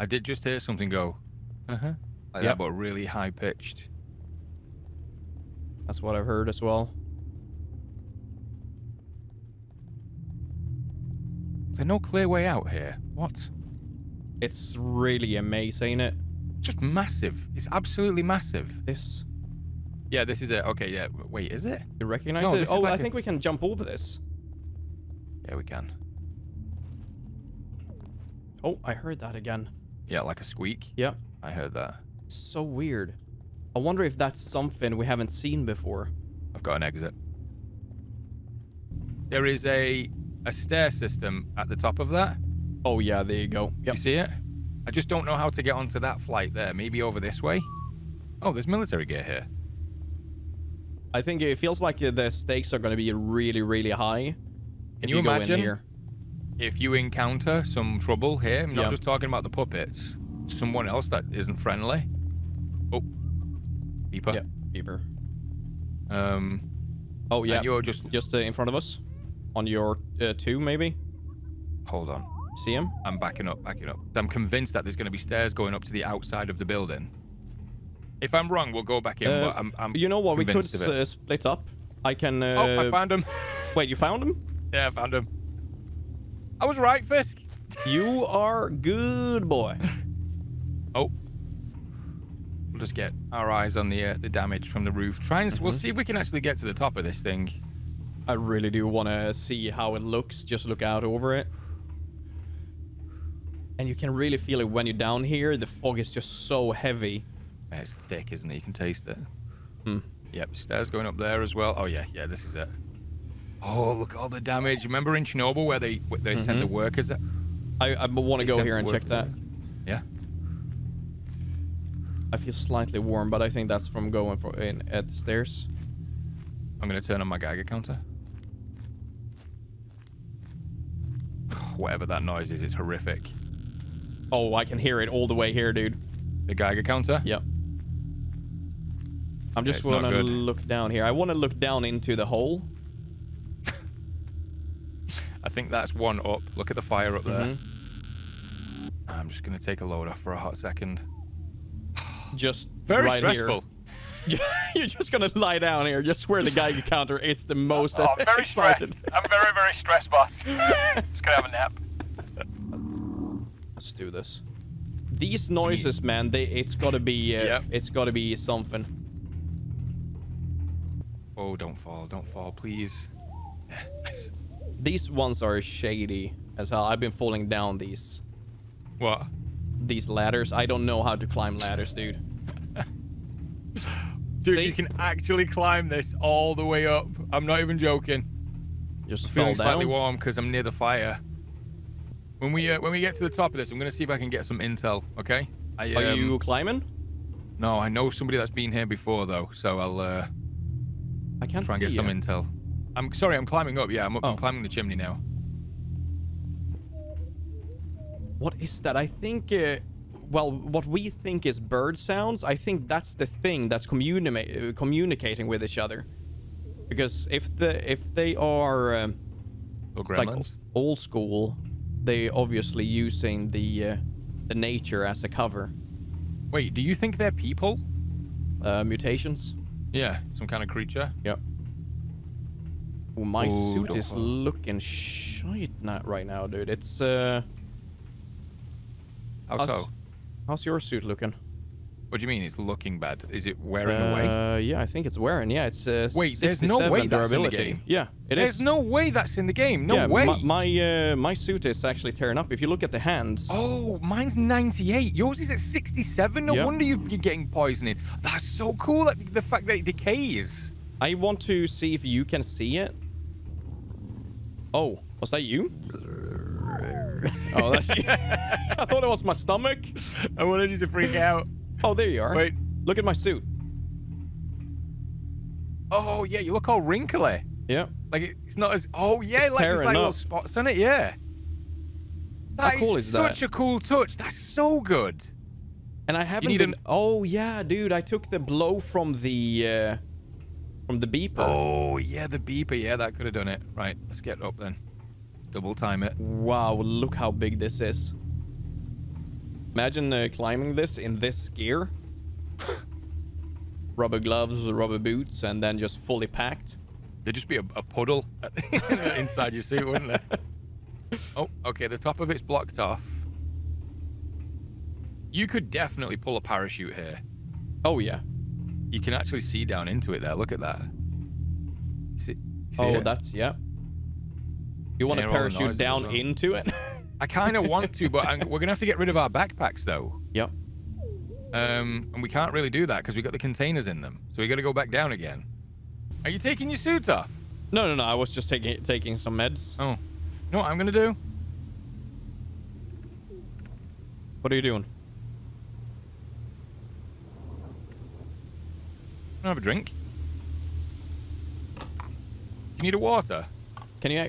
I did just hear something go. Uh-huh. Like Yep. that, but really high pitched. That's what I've heard as well. Is there no clear way out here? What? It's really amazing, ain't it? Just massive. It's absolutely massive. This. Yeah, this is it. Okay, yeah. Wait, is it? You recognize No, it? this Oh, like I a- think we can jump over this. Yeah, we can. Oh, I heard that again. Yeah, like a squeak. Yeah. I heard that. So weird. I wonder if that's something we haven't seen before. I've got an exit. There is a a stair system at the top of that. Oh yeah, there you go. Yep. You see it? I just don't know how to get onto that flight there. Maybe over this way. Oh, there's military gear here. I think it feels like uh, the stakes are going to be really, really high. if you go imagine? If you encounter some trouble here, I'm not Yeah. just talking about the puppets, someone else that isn't friendly. Oh, beeper. Yeah, beaver. Um, Oh yeah. you're just just uh, in front of us, on your uh, two maybe. hold on. See him? I'm backing up, backing up. I'm convinced that there's going to be stairs going up to the outside of the building. If I'm wrong, we'll go back in. Uh, I'm, I'm you know what? We could convinced of it. uh, split up. I can. Uh, oh, I found him. Wait, you found him? yeah, I found him. I was right, Fisk. You are good boy. Oh. We'll just get our eyes on the uh, the damage from the roof. Try and we'll Mm-hmm. see if we can actually get to the top of this thing. I really do want to see how it looks. Just look out over it. And you can really feel it when you're down here. The fog is just so heavy. It's thick, isn't it? You can taste it. Hmm. Yep, stairs going up there as well. Oh yeah, yeah, this is it. Oh, look all the damage. Remember in Chernobyl where they where they sent the Mm-hmm. workers? I, I want to go here and check that. there. Yeah. I feel slightly warm, but I think that's from going for in at the stairs. I'm gonna turn on my Geiger counter. whatever that noise is. It's horrific. Oh, I can hear it all the way here, dude. The Geiger counter? Yep. I'm just not gonna look down here. I want to look down into the hole. I think that's one up. Look at the fire up there. Mhm. I'm just going to take a load off for a hot second. Just Very right stressful. here. You're just gonna lie down here, just where the Geiger counter is the most Oh, I'm very excited. stressed. I'm very, very stressed, boss. Just gonna have a nap. Let's do this. These noises, man, they it's gotta be uh, Yep. it's gotta be something. Oh, don't fall. Don't fall, please. Nice. These ones are shady as hell. I've been falling down these What? these ladders. I don't know how to climb ladders, dude. Dude, See? you can actually climb this all the way up. I'm not even joking. Just fell Feeling slightly warm because I'm near the fire. When we uh, when we get to the top of this, I'm gonna see if I can get some intel. Okay? I, Are um, you climbing? No, I know somebody that's been here before though, so I'll uh, I can't try and get some intel. I'm sorry, I'm climbing up. Yeah, I'm, up, I'm Oh. climbing the chimney now. What is that? I think, uh, well, what we think is bird sounds, I think that's the thing that's communi- communicating with each other. Because if the if they are um, like old school, they obviously using the uh, the nature as a cover. Wait, do you think they're people? Uh, mutations. Yeah, some kind of creature. Yep. Ooh, my Ooh, suit is looking shite not right now, dude. It's uh, How how's, so? how's your suit looking? What do you mean? It's looking bad. Is it wearing away? Uh, yeah, I think it's wearing. Yeah, it's uh, Wait, there's no 67 way that's in the durability. game. Yeah, it There's is. no way that's in the game. No yeah, way. My my, uh, my suit is actually tearing up. If you look at the hands. Oh, mine's 98. Yours is at 67. No Yep. wonder you've been getting poisoning. That's so cool. Like, the fact that it decays. I want to see if you can see it. Oh, was that you? oh, that's you. I thought it was my stomach. I wanted you to freak out. Oh, there you are. Wait. Look at my suit. Oh yeah, you look all wrinkly. Yeah. Like it's not as. Oh yeah, It's like there's like little up. spots on it. Yeah. That cool is that? such a cool touch. That's so good. And I haven't been. an- Oh yeah, dude. I took the blow from the uh, from the beeper. Oh yeah, the beeper. Yeah, that could have done it. Right, let's get up then. Double time it. Wow, look how big this is. Imagine uh, climbing this in this gear. rubber gloves, rubber boots, and then just fully packed. There'd just be a, a puddle inside your suit, wouldn't there? Oh, okay. The top of it's blocked off. You could definitely pull a parachute here. Oh yeah. You can actually see down into it there. Look at that. See, see Oh, it? that's yeah. You want to Hear all the parachute down well. into it? I kind of want to, but I'm, we're gonna have to get rid of our backpacks though. yep. Um, and we can't really do that because we got the containers in them. So we got to go back down again. Are you taking your suit off? No, no, no. I was just taking taking some meds. Oh, you know what I'm gonna do? What are you doing? I'm have a drink. You need a water? Can you?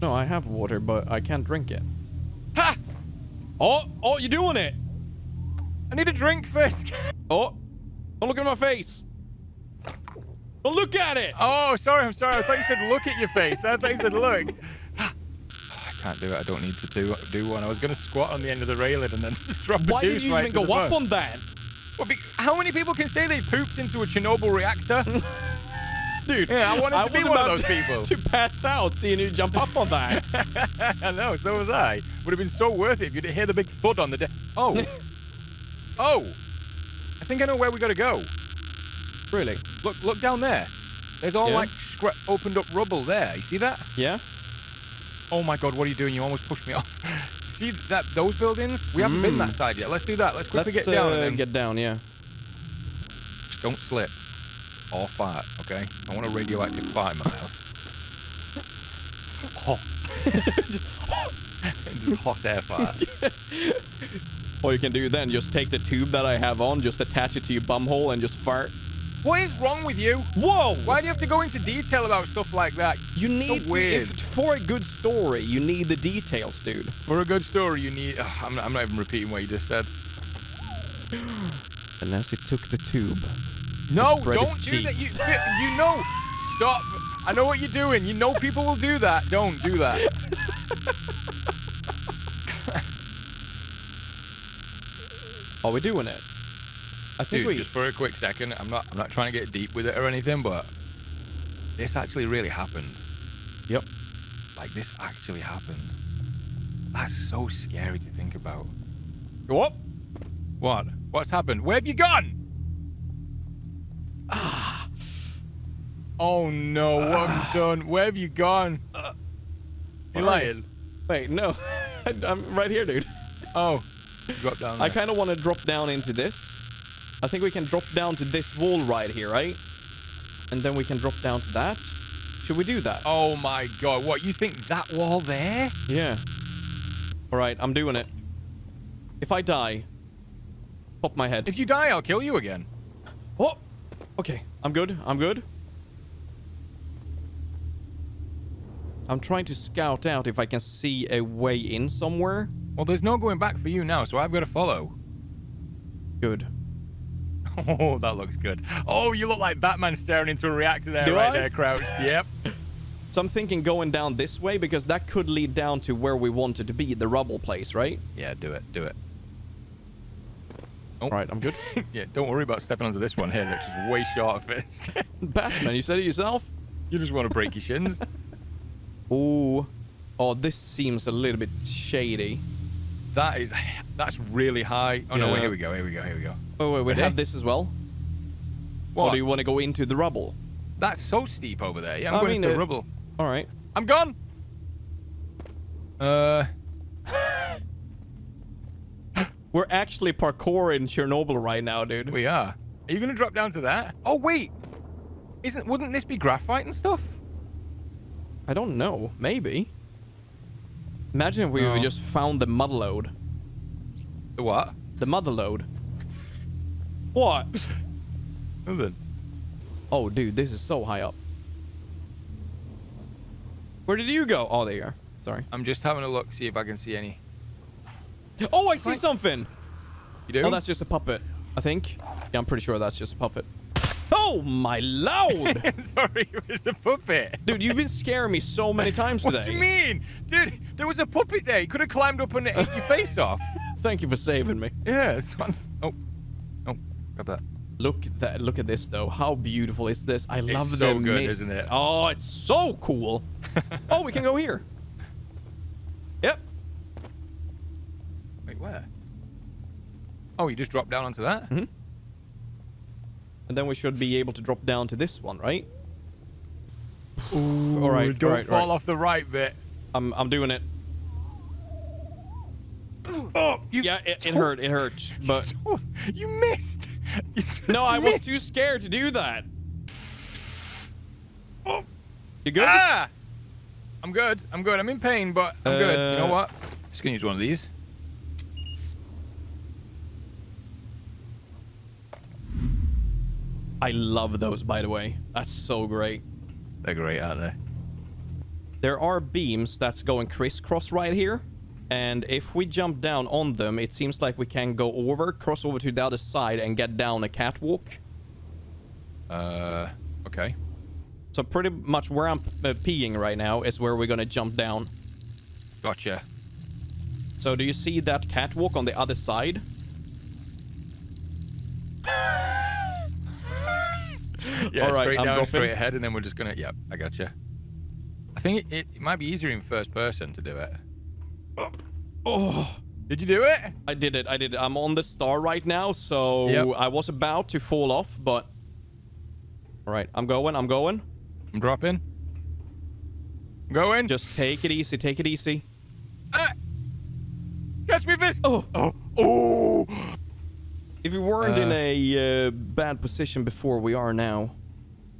No, I have water, but I can't drink it. Ha! Oh, oh, you're doing it. I need a drink first. Oh, don't look at my face. Don't look at it. oh, sorry, I'm sorry. I thought you said look at your face. I thought you said look. Oh, I can't do it. I don't need to do, do one. I was gonna squat on the end of the railing and then just drop Why did you right even go up on that? Well, be- how many people can say they pooped into a Chernobyl reactor? Dude, Yeah, I wanted to be one of those people. to pass out seeing you jump up on that. I know, so was I. Would have been so worth it if you didn't hear the big thud on the deck. Oh. oh. I think I know where we gotta go. really? Look, look down there. There's all Yeah? like opened up rubble there. You see that? Yeah. Oh my god, what are you doing? You almost pushed me off. see that those buildings? We haven't been that side yet. Let's do that. Let's quickly Mm. Let's get down uh, and then get down. Yeah. just don't slip or fart, okay? I want a radioactive fart in my mouth. Hot. Just. just hot air fart. Or you can do then just take the tube that I have on, just attach it to your bum hole, and just fart. What is wrong with you? Whoa! Why do you have to go into detail about stuff like that? You So need to, weird. if, for a good story, you need the details, dude. For a good story, you need. Ugh, I'm, not, I'm not even repeating what you just said. Unless he took the tube. No, don't do that. You, you know, stop. I know what you're doing. You know people will do that. Don't do that. Are we doing it? I think Dude, we. just for a quick second, I'm not. I'm not trying to get deep with it or anything, but this actually really happened. Yep. Like this actually happened. That's so scary to think about. Go up. What? What's happened? Where have you gone? oh no! What have you done? Where have you gone? You alright. lying? Wait, no. I'm right here, dude. Oh, drop down. I kind of want to drop down into this. I think we can drop down to this wall right here, right? And then we can drop down to that. Should we do that? Oh my god! What you think that wall there? Yeah. All right, I'm doing it. If I die, pop my head. If you die, I'll kill you again. Oh! Okay, I'm good. I'm good. I'm trying to scout out if I can see a way in somewhere. Well, there's no going back for you now, so I've got to follow. Good. Oh, that looks good. Oh, you look like Batman staring into a reactor there, Do right I? there, crouched. Yep. So I'm thinking going down this way because that could lead down to where we wanted to be, the rubble place, right? Yeah, do it, do it. Oh. All right, I'm good. yeah, don't worry about stepping onto this one here, is way short of fist. Batman, you said it yourself? you just want to break your shins. Ooh. Oh, this seems a little bit shady. That is, that's really high. Oh no, wait, here we go, here we go, here we go. Oh, wait, we have this as well? What? Or do you want to go into the rubble? That's so steep over there. Yeah, I'm I going mean, into the uh, rubble. All right. I'm gone. Uh, We're actually parkour in Chernobyl right now, dude. we are. Are you going to drop down to that? Oh wait, isn't? Wouldn't this be graphite and stuff? I don't know. Maybe. Imagine if we No. just found the mother lode. The what? The mother lode. What? Nothing. Oh, dude, this is so high up. Where did you go? Oh, there you are. Sorry. I'm just having a look, see if I can see any. Oh, I see something. You do? Oh, that's just a puppet. I think. Yeah, I'm pretty sure that's just a puppet. Oh, my loud! Sorry, it was a puppet. Dude, you've been scaring me so many times today. What do you mean? Dude, there was a puppet there. You could have climbed up and ate your face off. Thank you for saving me. Yeah, it's fun. Oh. Oh, grab that. Look at that. Look at this though. How beautiful is this? I love so the good, mist. isn't it? Oh, it's so cool. oh, we can go here. Yep. Wait, where? Oh, you just dropped down onto that? Mhm. And then we should be able to drop down to this one, right? Ooh, all right, don't all right, fall all right. off the right bit. I'm I'm doing it. Oh, You- yeah, it, it hurt. It hurt. But you missed. You no, I was too scared to do that. Oh, you good? Ah! I'm good. I'm good. I'm in pain, but I'm good. You know Uh, what? Just gonna use one of these. I love those, by the way. That's so great. They're great, aren't they? There are beams that's going crisscross right here. And if we jump down on them, it seems like we can go over, cross over to the other side and get down a catwalk. Uh, okay. So pretty much where I'm uh, peeing right now is where we're gonna jump down. Gotcha. So do you see that catwalk on the other side? Yeah, All right, straight I'm down, dropping. straight ahead, and then we're just gonna. Yep, I got gotcha. You. I think it, it, might be easier in first person to do it. Oh, Did you do it? I did it. I did it. I'm on the star right now, so Yep. I was about to fall off, but... All right, I'm going. I'm going. I'm dropping. I'm going. Just take it easy. Take it easy. Ah! Catch me, Fisk. Oh. Oh. Oh. If we weren't in Uh. a uh, bad position before, we are now.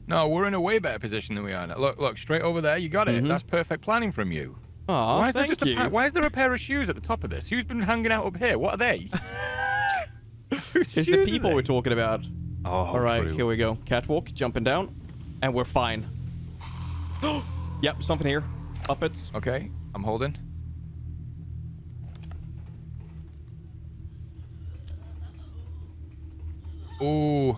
No, we're in a way better position than we are now. Look, look, straight over there. You got it. Mhm. That's perfect planning from you. Aw, why is there thank just you. a why is there a pair of shoes at the top of this? Who's been hanging out up here? What are they? It's the people we're talking about. Oh, All right, true. here we go. Catwalk, jumping down, and we're fine. yep, something here. Puppets. Okay, I'm holding. Ooh,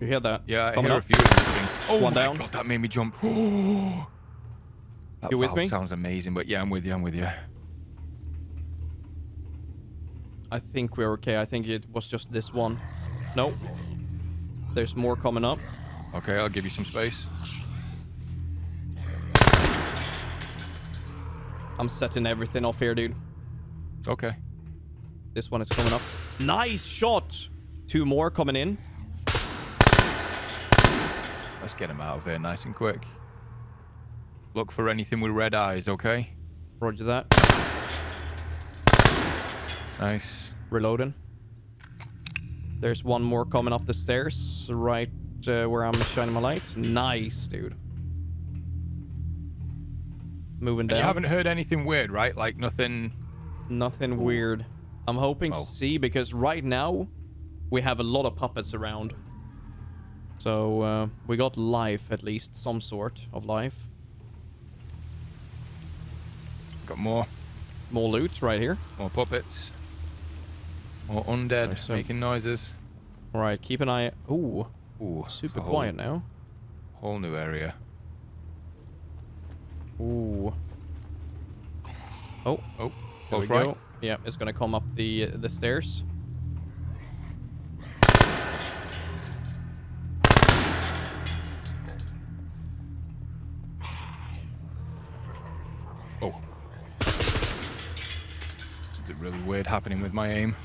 You hear that? yeah, I Coming hear up. a few of these things. Oh One my down. god, that made me jump. You with me? Sounds amazing, but yeah, I'm with you. I'm with you. I think we're okay. I think it was just this one. No. There's more coming up. Okay, I'll give you some space. I'm setting everything off here, dude. It's okay. This one is coming up. Nice shot! Two more coming in. Let's get him out of here nice and quick. Look for anything with red eyes, okay? Roger that. Nice. Reloading. There's one more coming up the stairs, right uh, where I'm shining my light. Nice, dude. Moving And down. you haven't heard anything weird, right? Like nothing. Nothing weird. I'm hoping Oh. to see because right now we have a lot of puppets around. So uh, we got life, at least some sort of life. Got more, More loot right here. more puppets, more undead Nice, so- making noises. All right, keep an eye. Ooh, Ooh, super whole- quiet now. Whole new area. Ooh. Oh, Oh, close right. go. Yeah, it's gonna come up the the stairs. Oh. Something really weird happening with my aim.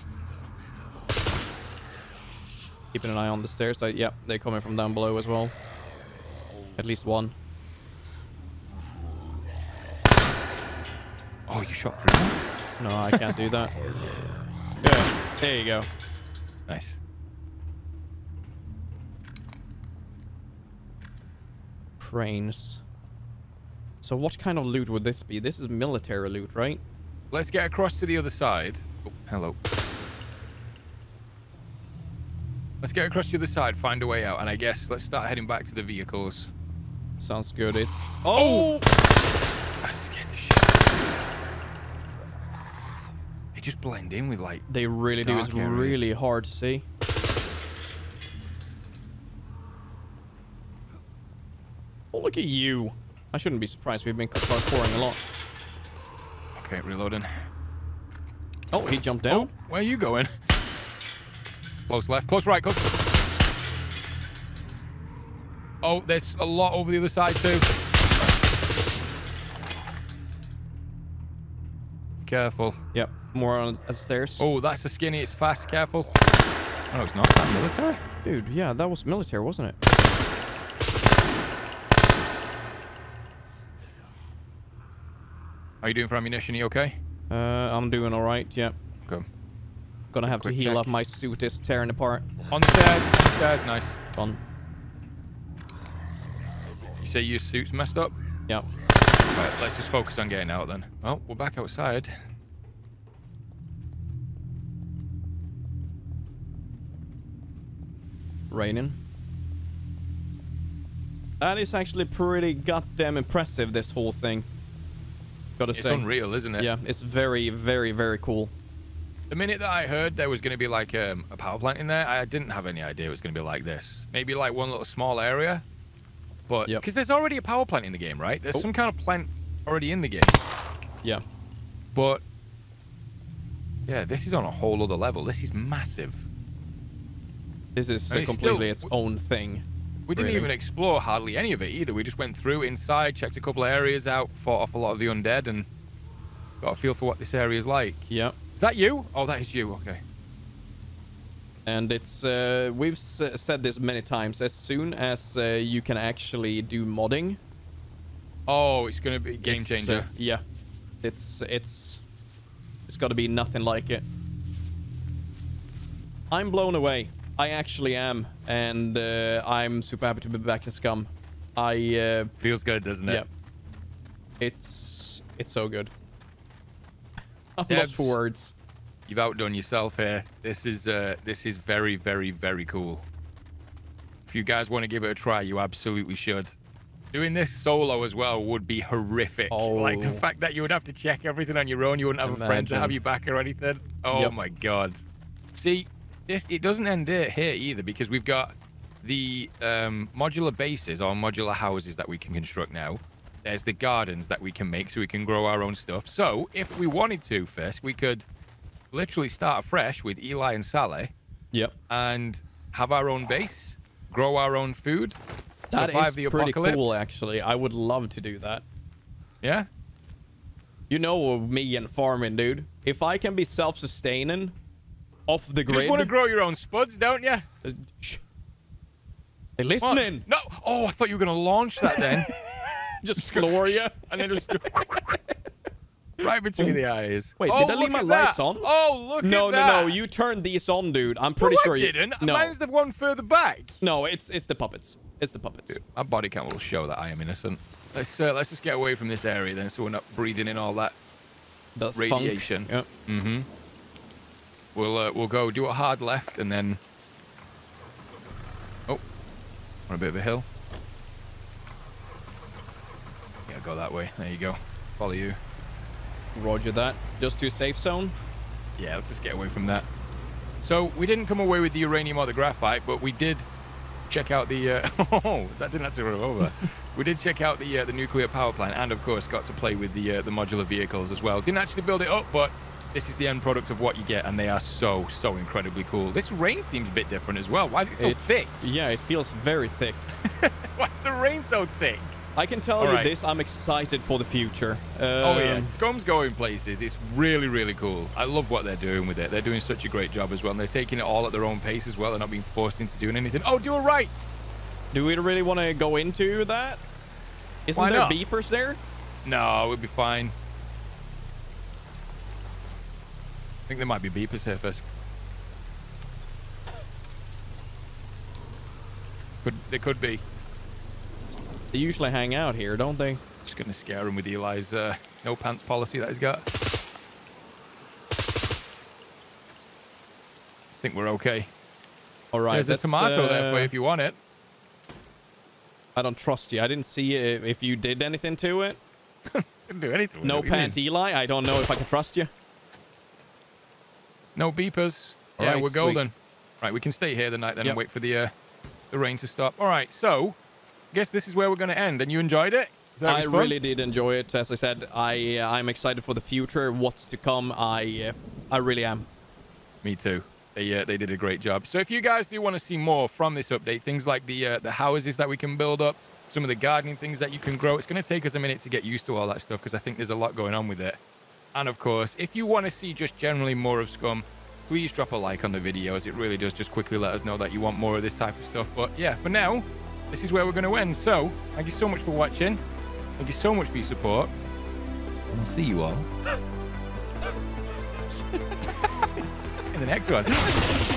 Keeping an eye on the stairs. I, yeah, they're coming from down below as well. At least one. Oh, you shot through. No, I can't do that. Yeah, there you go. Nice. Cranes. So what kind of loot would this be? This is military loot, right? Let's get across to the other side. Oh, hello. Let's get across to the other side, find a way out, and I guess let's start heading back to the vehicles. Sounds good. It's... Oh! oh! That scared the shit. They just blend in with like. They really do. It's areas. really hard to see. Oh, look at you. I shouldn't be surprised. We've been parkouring a lot. Okay, reloading. Oh, he jumped Oh, down. where are you going? Close left, close right, close. Oh, there's a lot over the other side too. Careful. Yep. More on the stairs. Oh, that's a skinny. It's fast. Careful. Oh, it's not that military. Dude, yeah, that was military, wasn't it? How you doing for ammunition? You okay? Uh, I'm doing all right. Yeah. Okay. Gonna have to heal check. up. My suit is tearing apart. On the stairs. On the stairs. Nice. Done. You say your suit's messed up? Yeah. Right, let's just focus on getting out then. Oh, we're back outside. Raining. That is actually pretty goddamn impressive, this whole thing. Gotta It's say. unreal, isn't it? Yeah, it's very, very, very cool. The minute that I heard there was going to be like um, a power plant in there, I didn't have any idea it was going to be like this. Maybe like one little small area. But Yep. because there's already a power plant in the game, right? There's Oh. some kind of plant already in the game. Yeah. But yeah, this is on a whole other level. This is massive. This is uh, completely still- its own thing. We didn't Really? even explore hardly any of it either. We just went through inside, checked a couple of areas out, fought off a lot of the undead, and got a feel for what this area is like. Yeah. Is that you? Oh, that is you. Okay. And it's, uh, we've s said this many times, as soon as uh, you can actually do modding. Oh, it's going to be game uh, changer. yeah. It's, it's, it's gotta be nothing like it. I'm blown away. I actually am. And uh, I'm super happy to be back in Scum. I, uh, Feels good, doesn't it? yeah. It's, it's so good. I'm Devs. lost for words. You've outdone yourself here. This is uh, this is very, very, very cool. If you guys want to give it a try, you absolutely should. Doing this solo as well would be horrific. Oh. Like the fact that you would have to check everything on your own, you wouldn't have a friend to have you back or anything. Oh Yep. my god. See, this it doesn't end here, here either because we've got the um, modular bases or modular houses that we can construct now. There's the gardens that we can make so we can grow our own stuff. So if we wanted to, Fisk, we could literally start afresh with Eli and Sally Yep. and have our own base, grow our own food, That survive is the pretty apocalypse. cool, actually. I would love to do that. Yeah. You know me and farming, dude. If I can be self-sustaining off the You grid, just want to grow your own spuds, don't you? Uh, shh. Hey, listening. No. Oh, I thought you were gonna launch that then, Just floor you. and then just right between the eyes. Wait, oh, did I leave my lights that. on? Oh, look No, no, that. no. You turned these on, dude. I'm No, pretty sure I you didn't. No, Mine's the one further back. no. It's it's the puppets. It's the puppets. My body count will show that I am innocent. Let's uh, let's just get away from this area then, so we're not breathing in all that. The funk. Radiation. Yep. Mm-hmm. We'll uh, we'll go do a hard left and then. Oh, on a bit of a hill. Yeah, go that way. There you go. Follow you. Roger that. Just to a safe zone. Yeah, let's just get away from that. So we didn't come away with the uranium or the graphite, but we did check out the. Uh, oh, that didn't actually run over. we did check out the uh, the nuclear power plant, and of course got to play with the uh, the modular vehicles as well. Didn't actually build it up, but this is the end product of what you get, and they are so so incredibly cool. This rain seems a bit different as well. Why is it so It- thick? Yeah, it feels very thick. Why is the rain so thick? I can tell All you right. this. I'm excited for the future. Oh yeah, Um, Scum's going places. It's really, really cool. I love what they're doing with it. They're doing such a great job as well. And they're taking it all at their own pace as well. They're not being forced into doing anything. Oh, do it right. Do we really want to go into that? Isn't Why there not? beepers there? No, we'll be fine. I think there might be beepers here first. Could they could be. They usually hang out here, don't they? Just gonna scare him with Eli's uh, no pants policy that he's got. I think we're okay. All right. There's a tomato there for uh, you if you want it. I don't trust you. I didn't see if you did anything to it. Didn't do anything. No it. What do you mean? pant Eli. I don't know if I can trust you. No beepers. All yeah, right, we're sweet. golden. Right, we can stay here the night then Yep. and wait for the uh, the rain to stop. All right, so I guess this is where we're going to end. And you enjoyed it? I fun? really did enjoy it. As I said, I uh, I'm excited for the future. What's to come? I uh, I really am. Me too. They uh, they did a great job. So if you guys do want to see more from this update, things like the uh, the houses that we can build up, some of the gardening things that you can grow, it's going to take us a minute to get used to all that stuff because I think there's a lot going on with it. And of course, if you want to see just generally more of Scum, please drop a like on the videos. It really does just quickly let us know that you want more of this type of stuff. But yeah, for now, this is where we're going to end. So thank you so much for watching. Thank you so much for your support. And I'll see you all in the next one.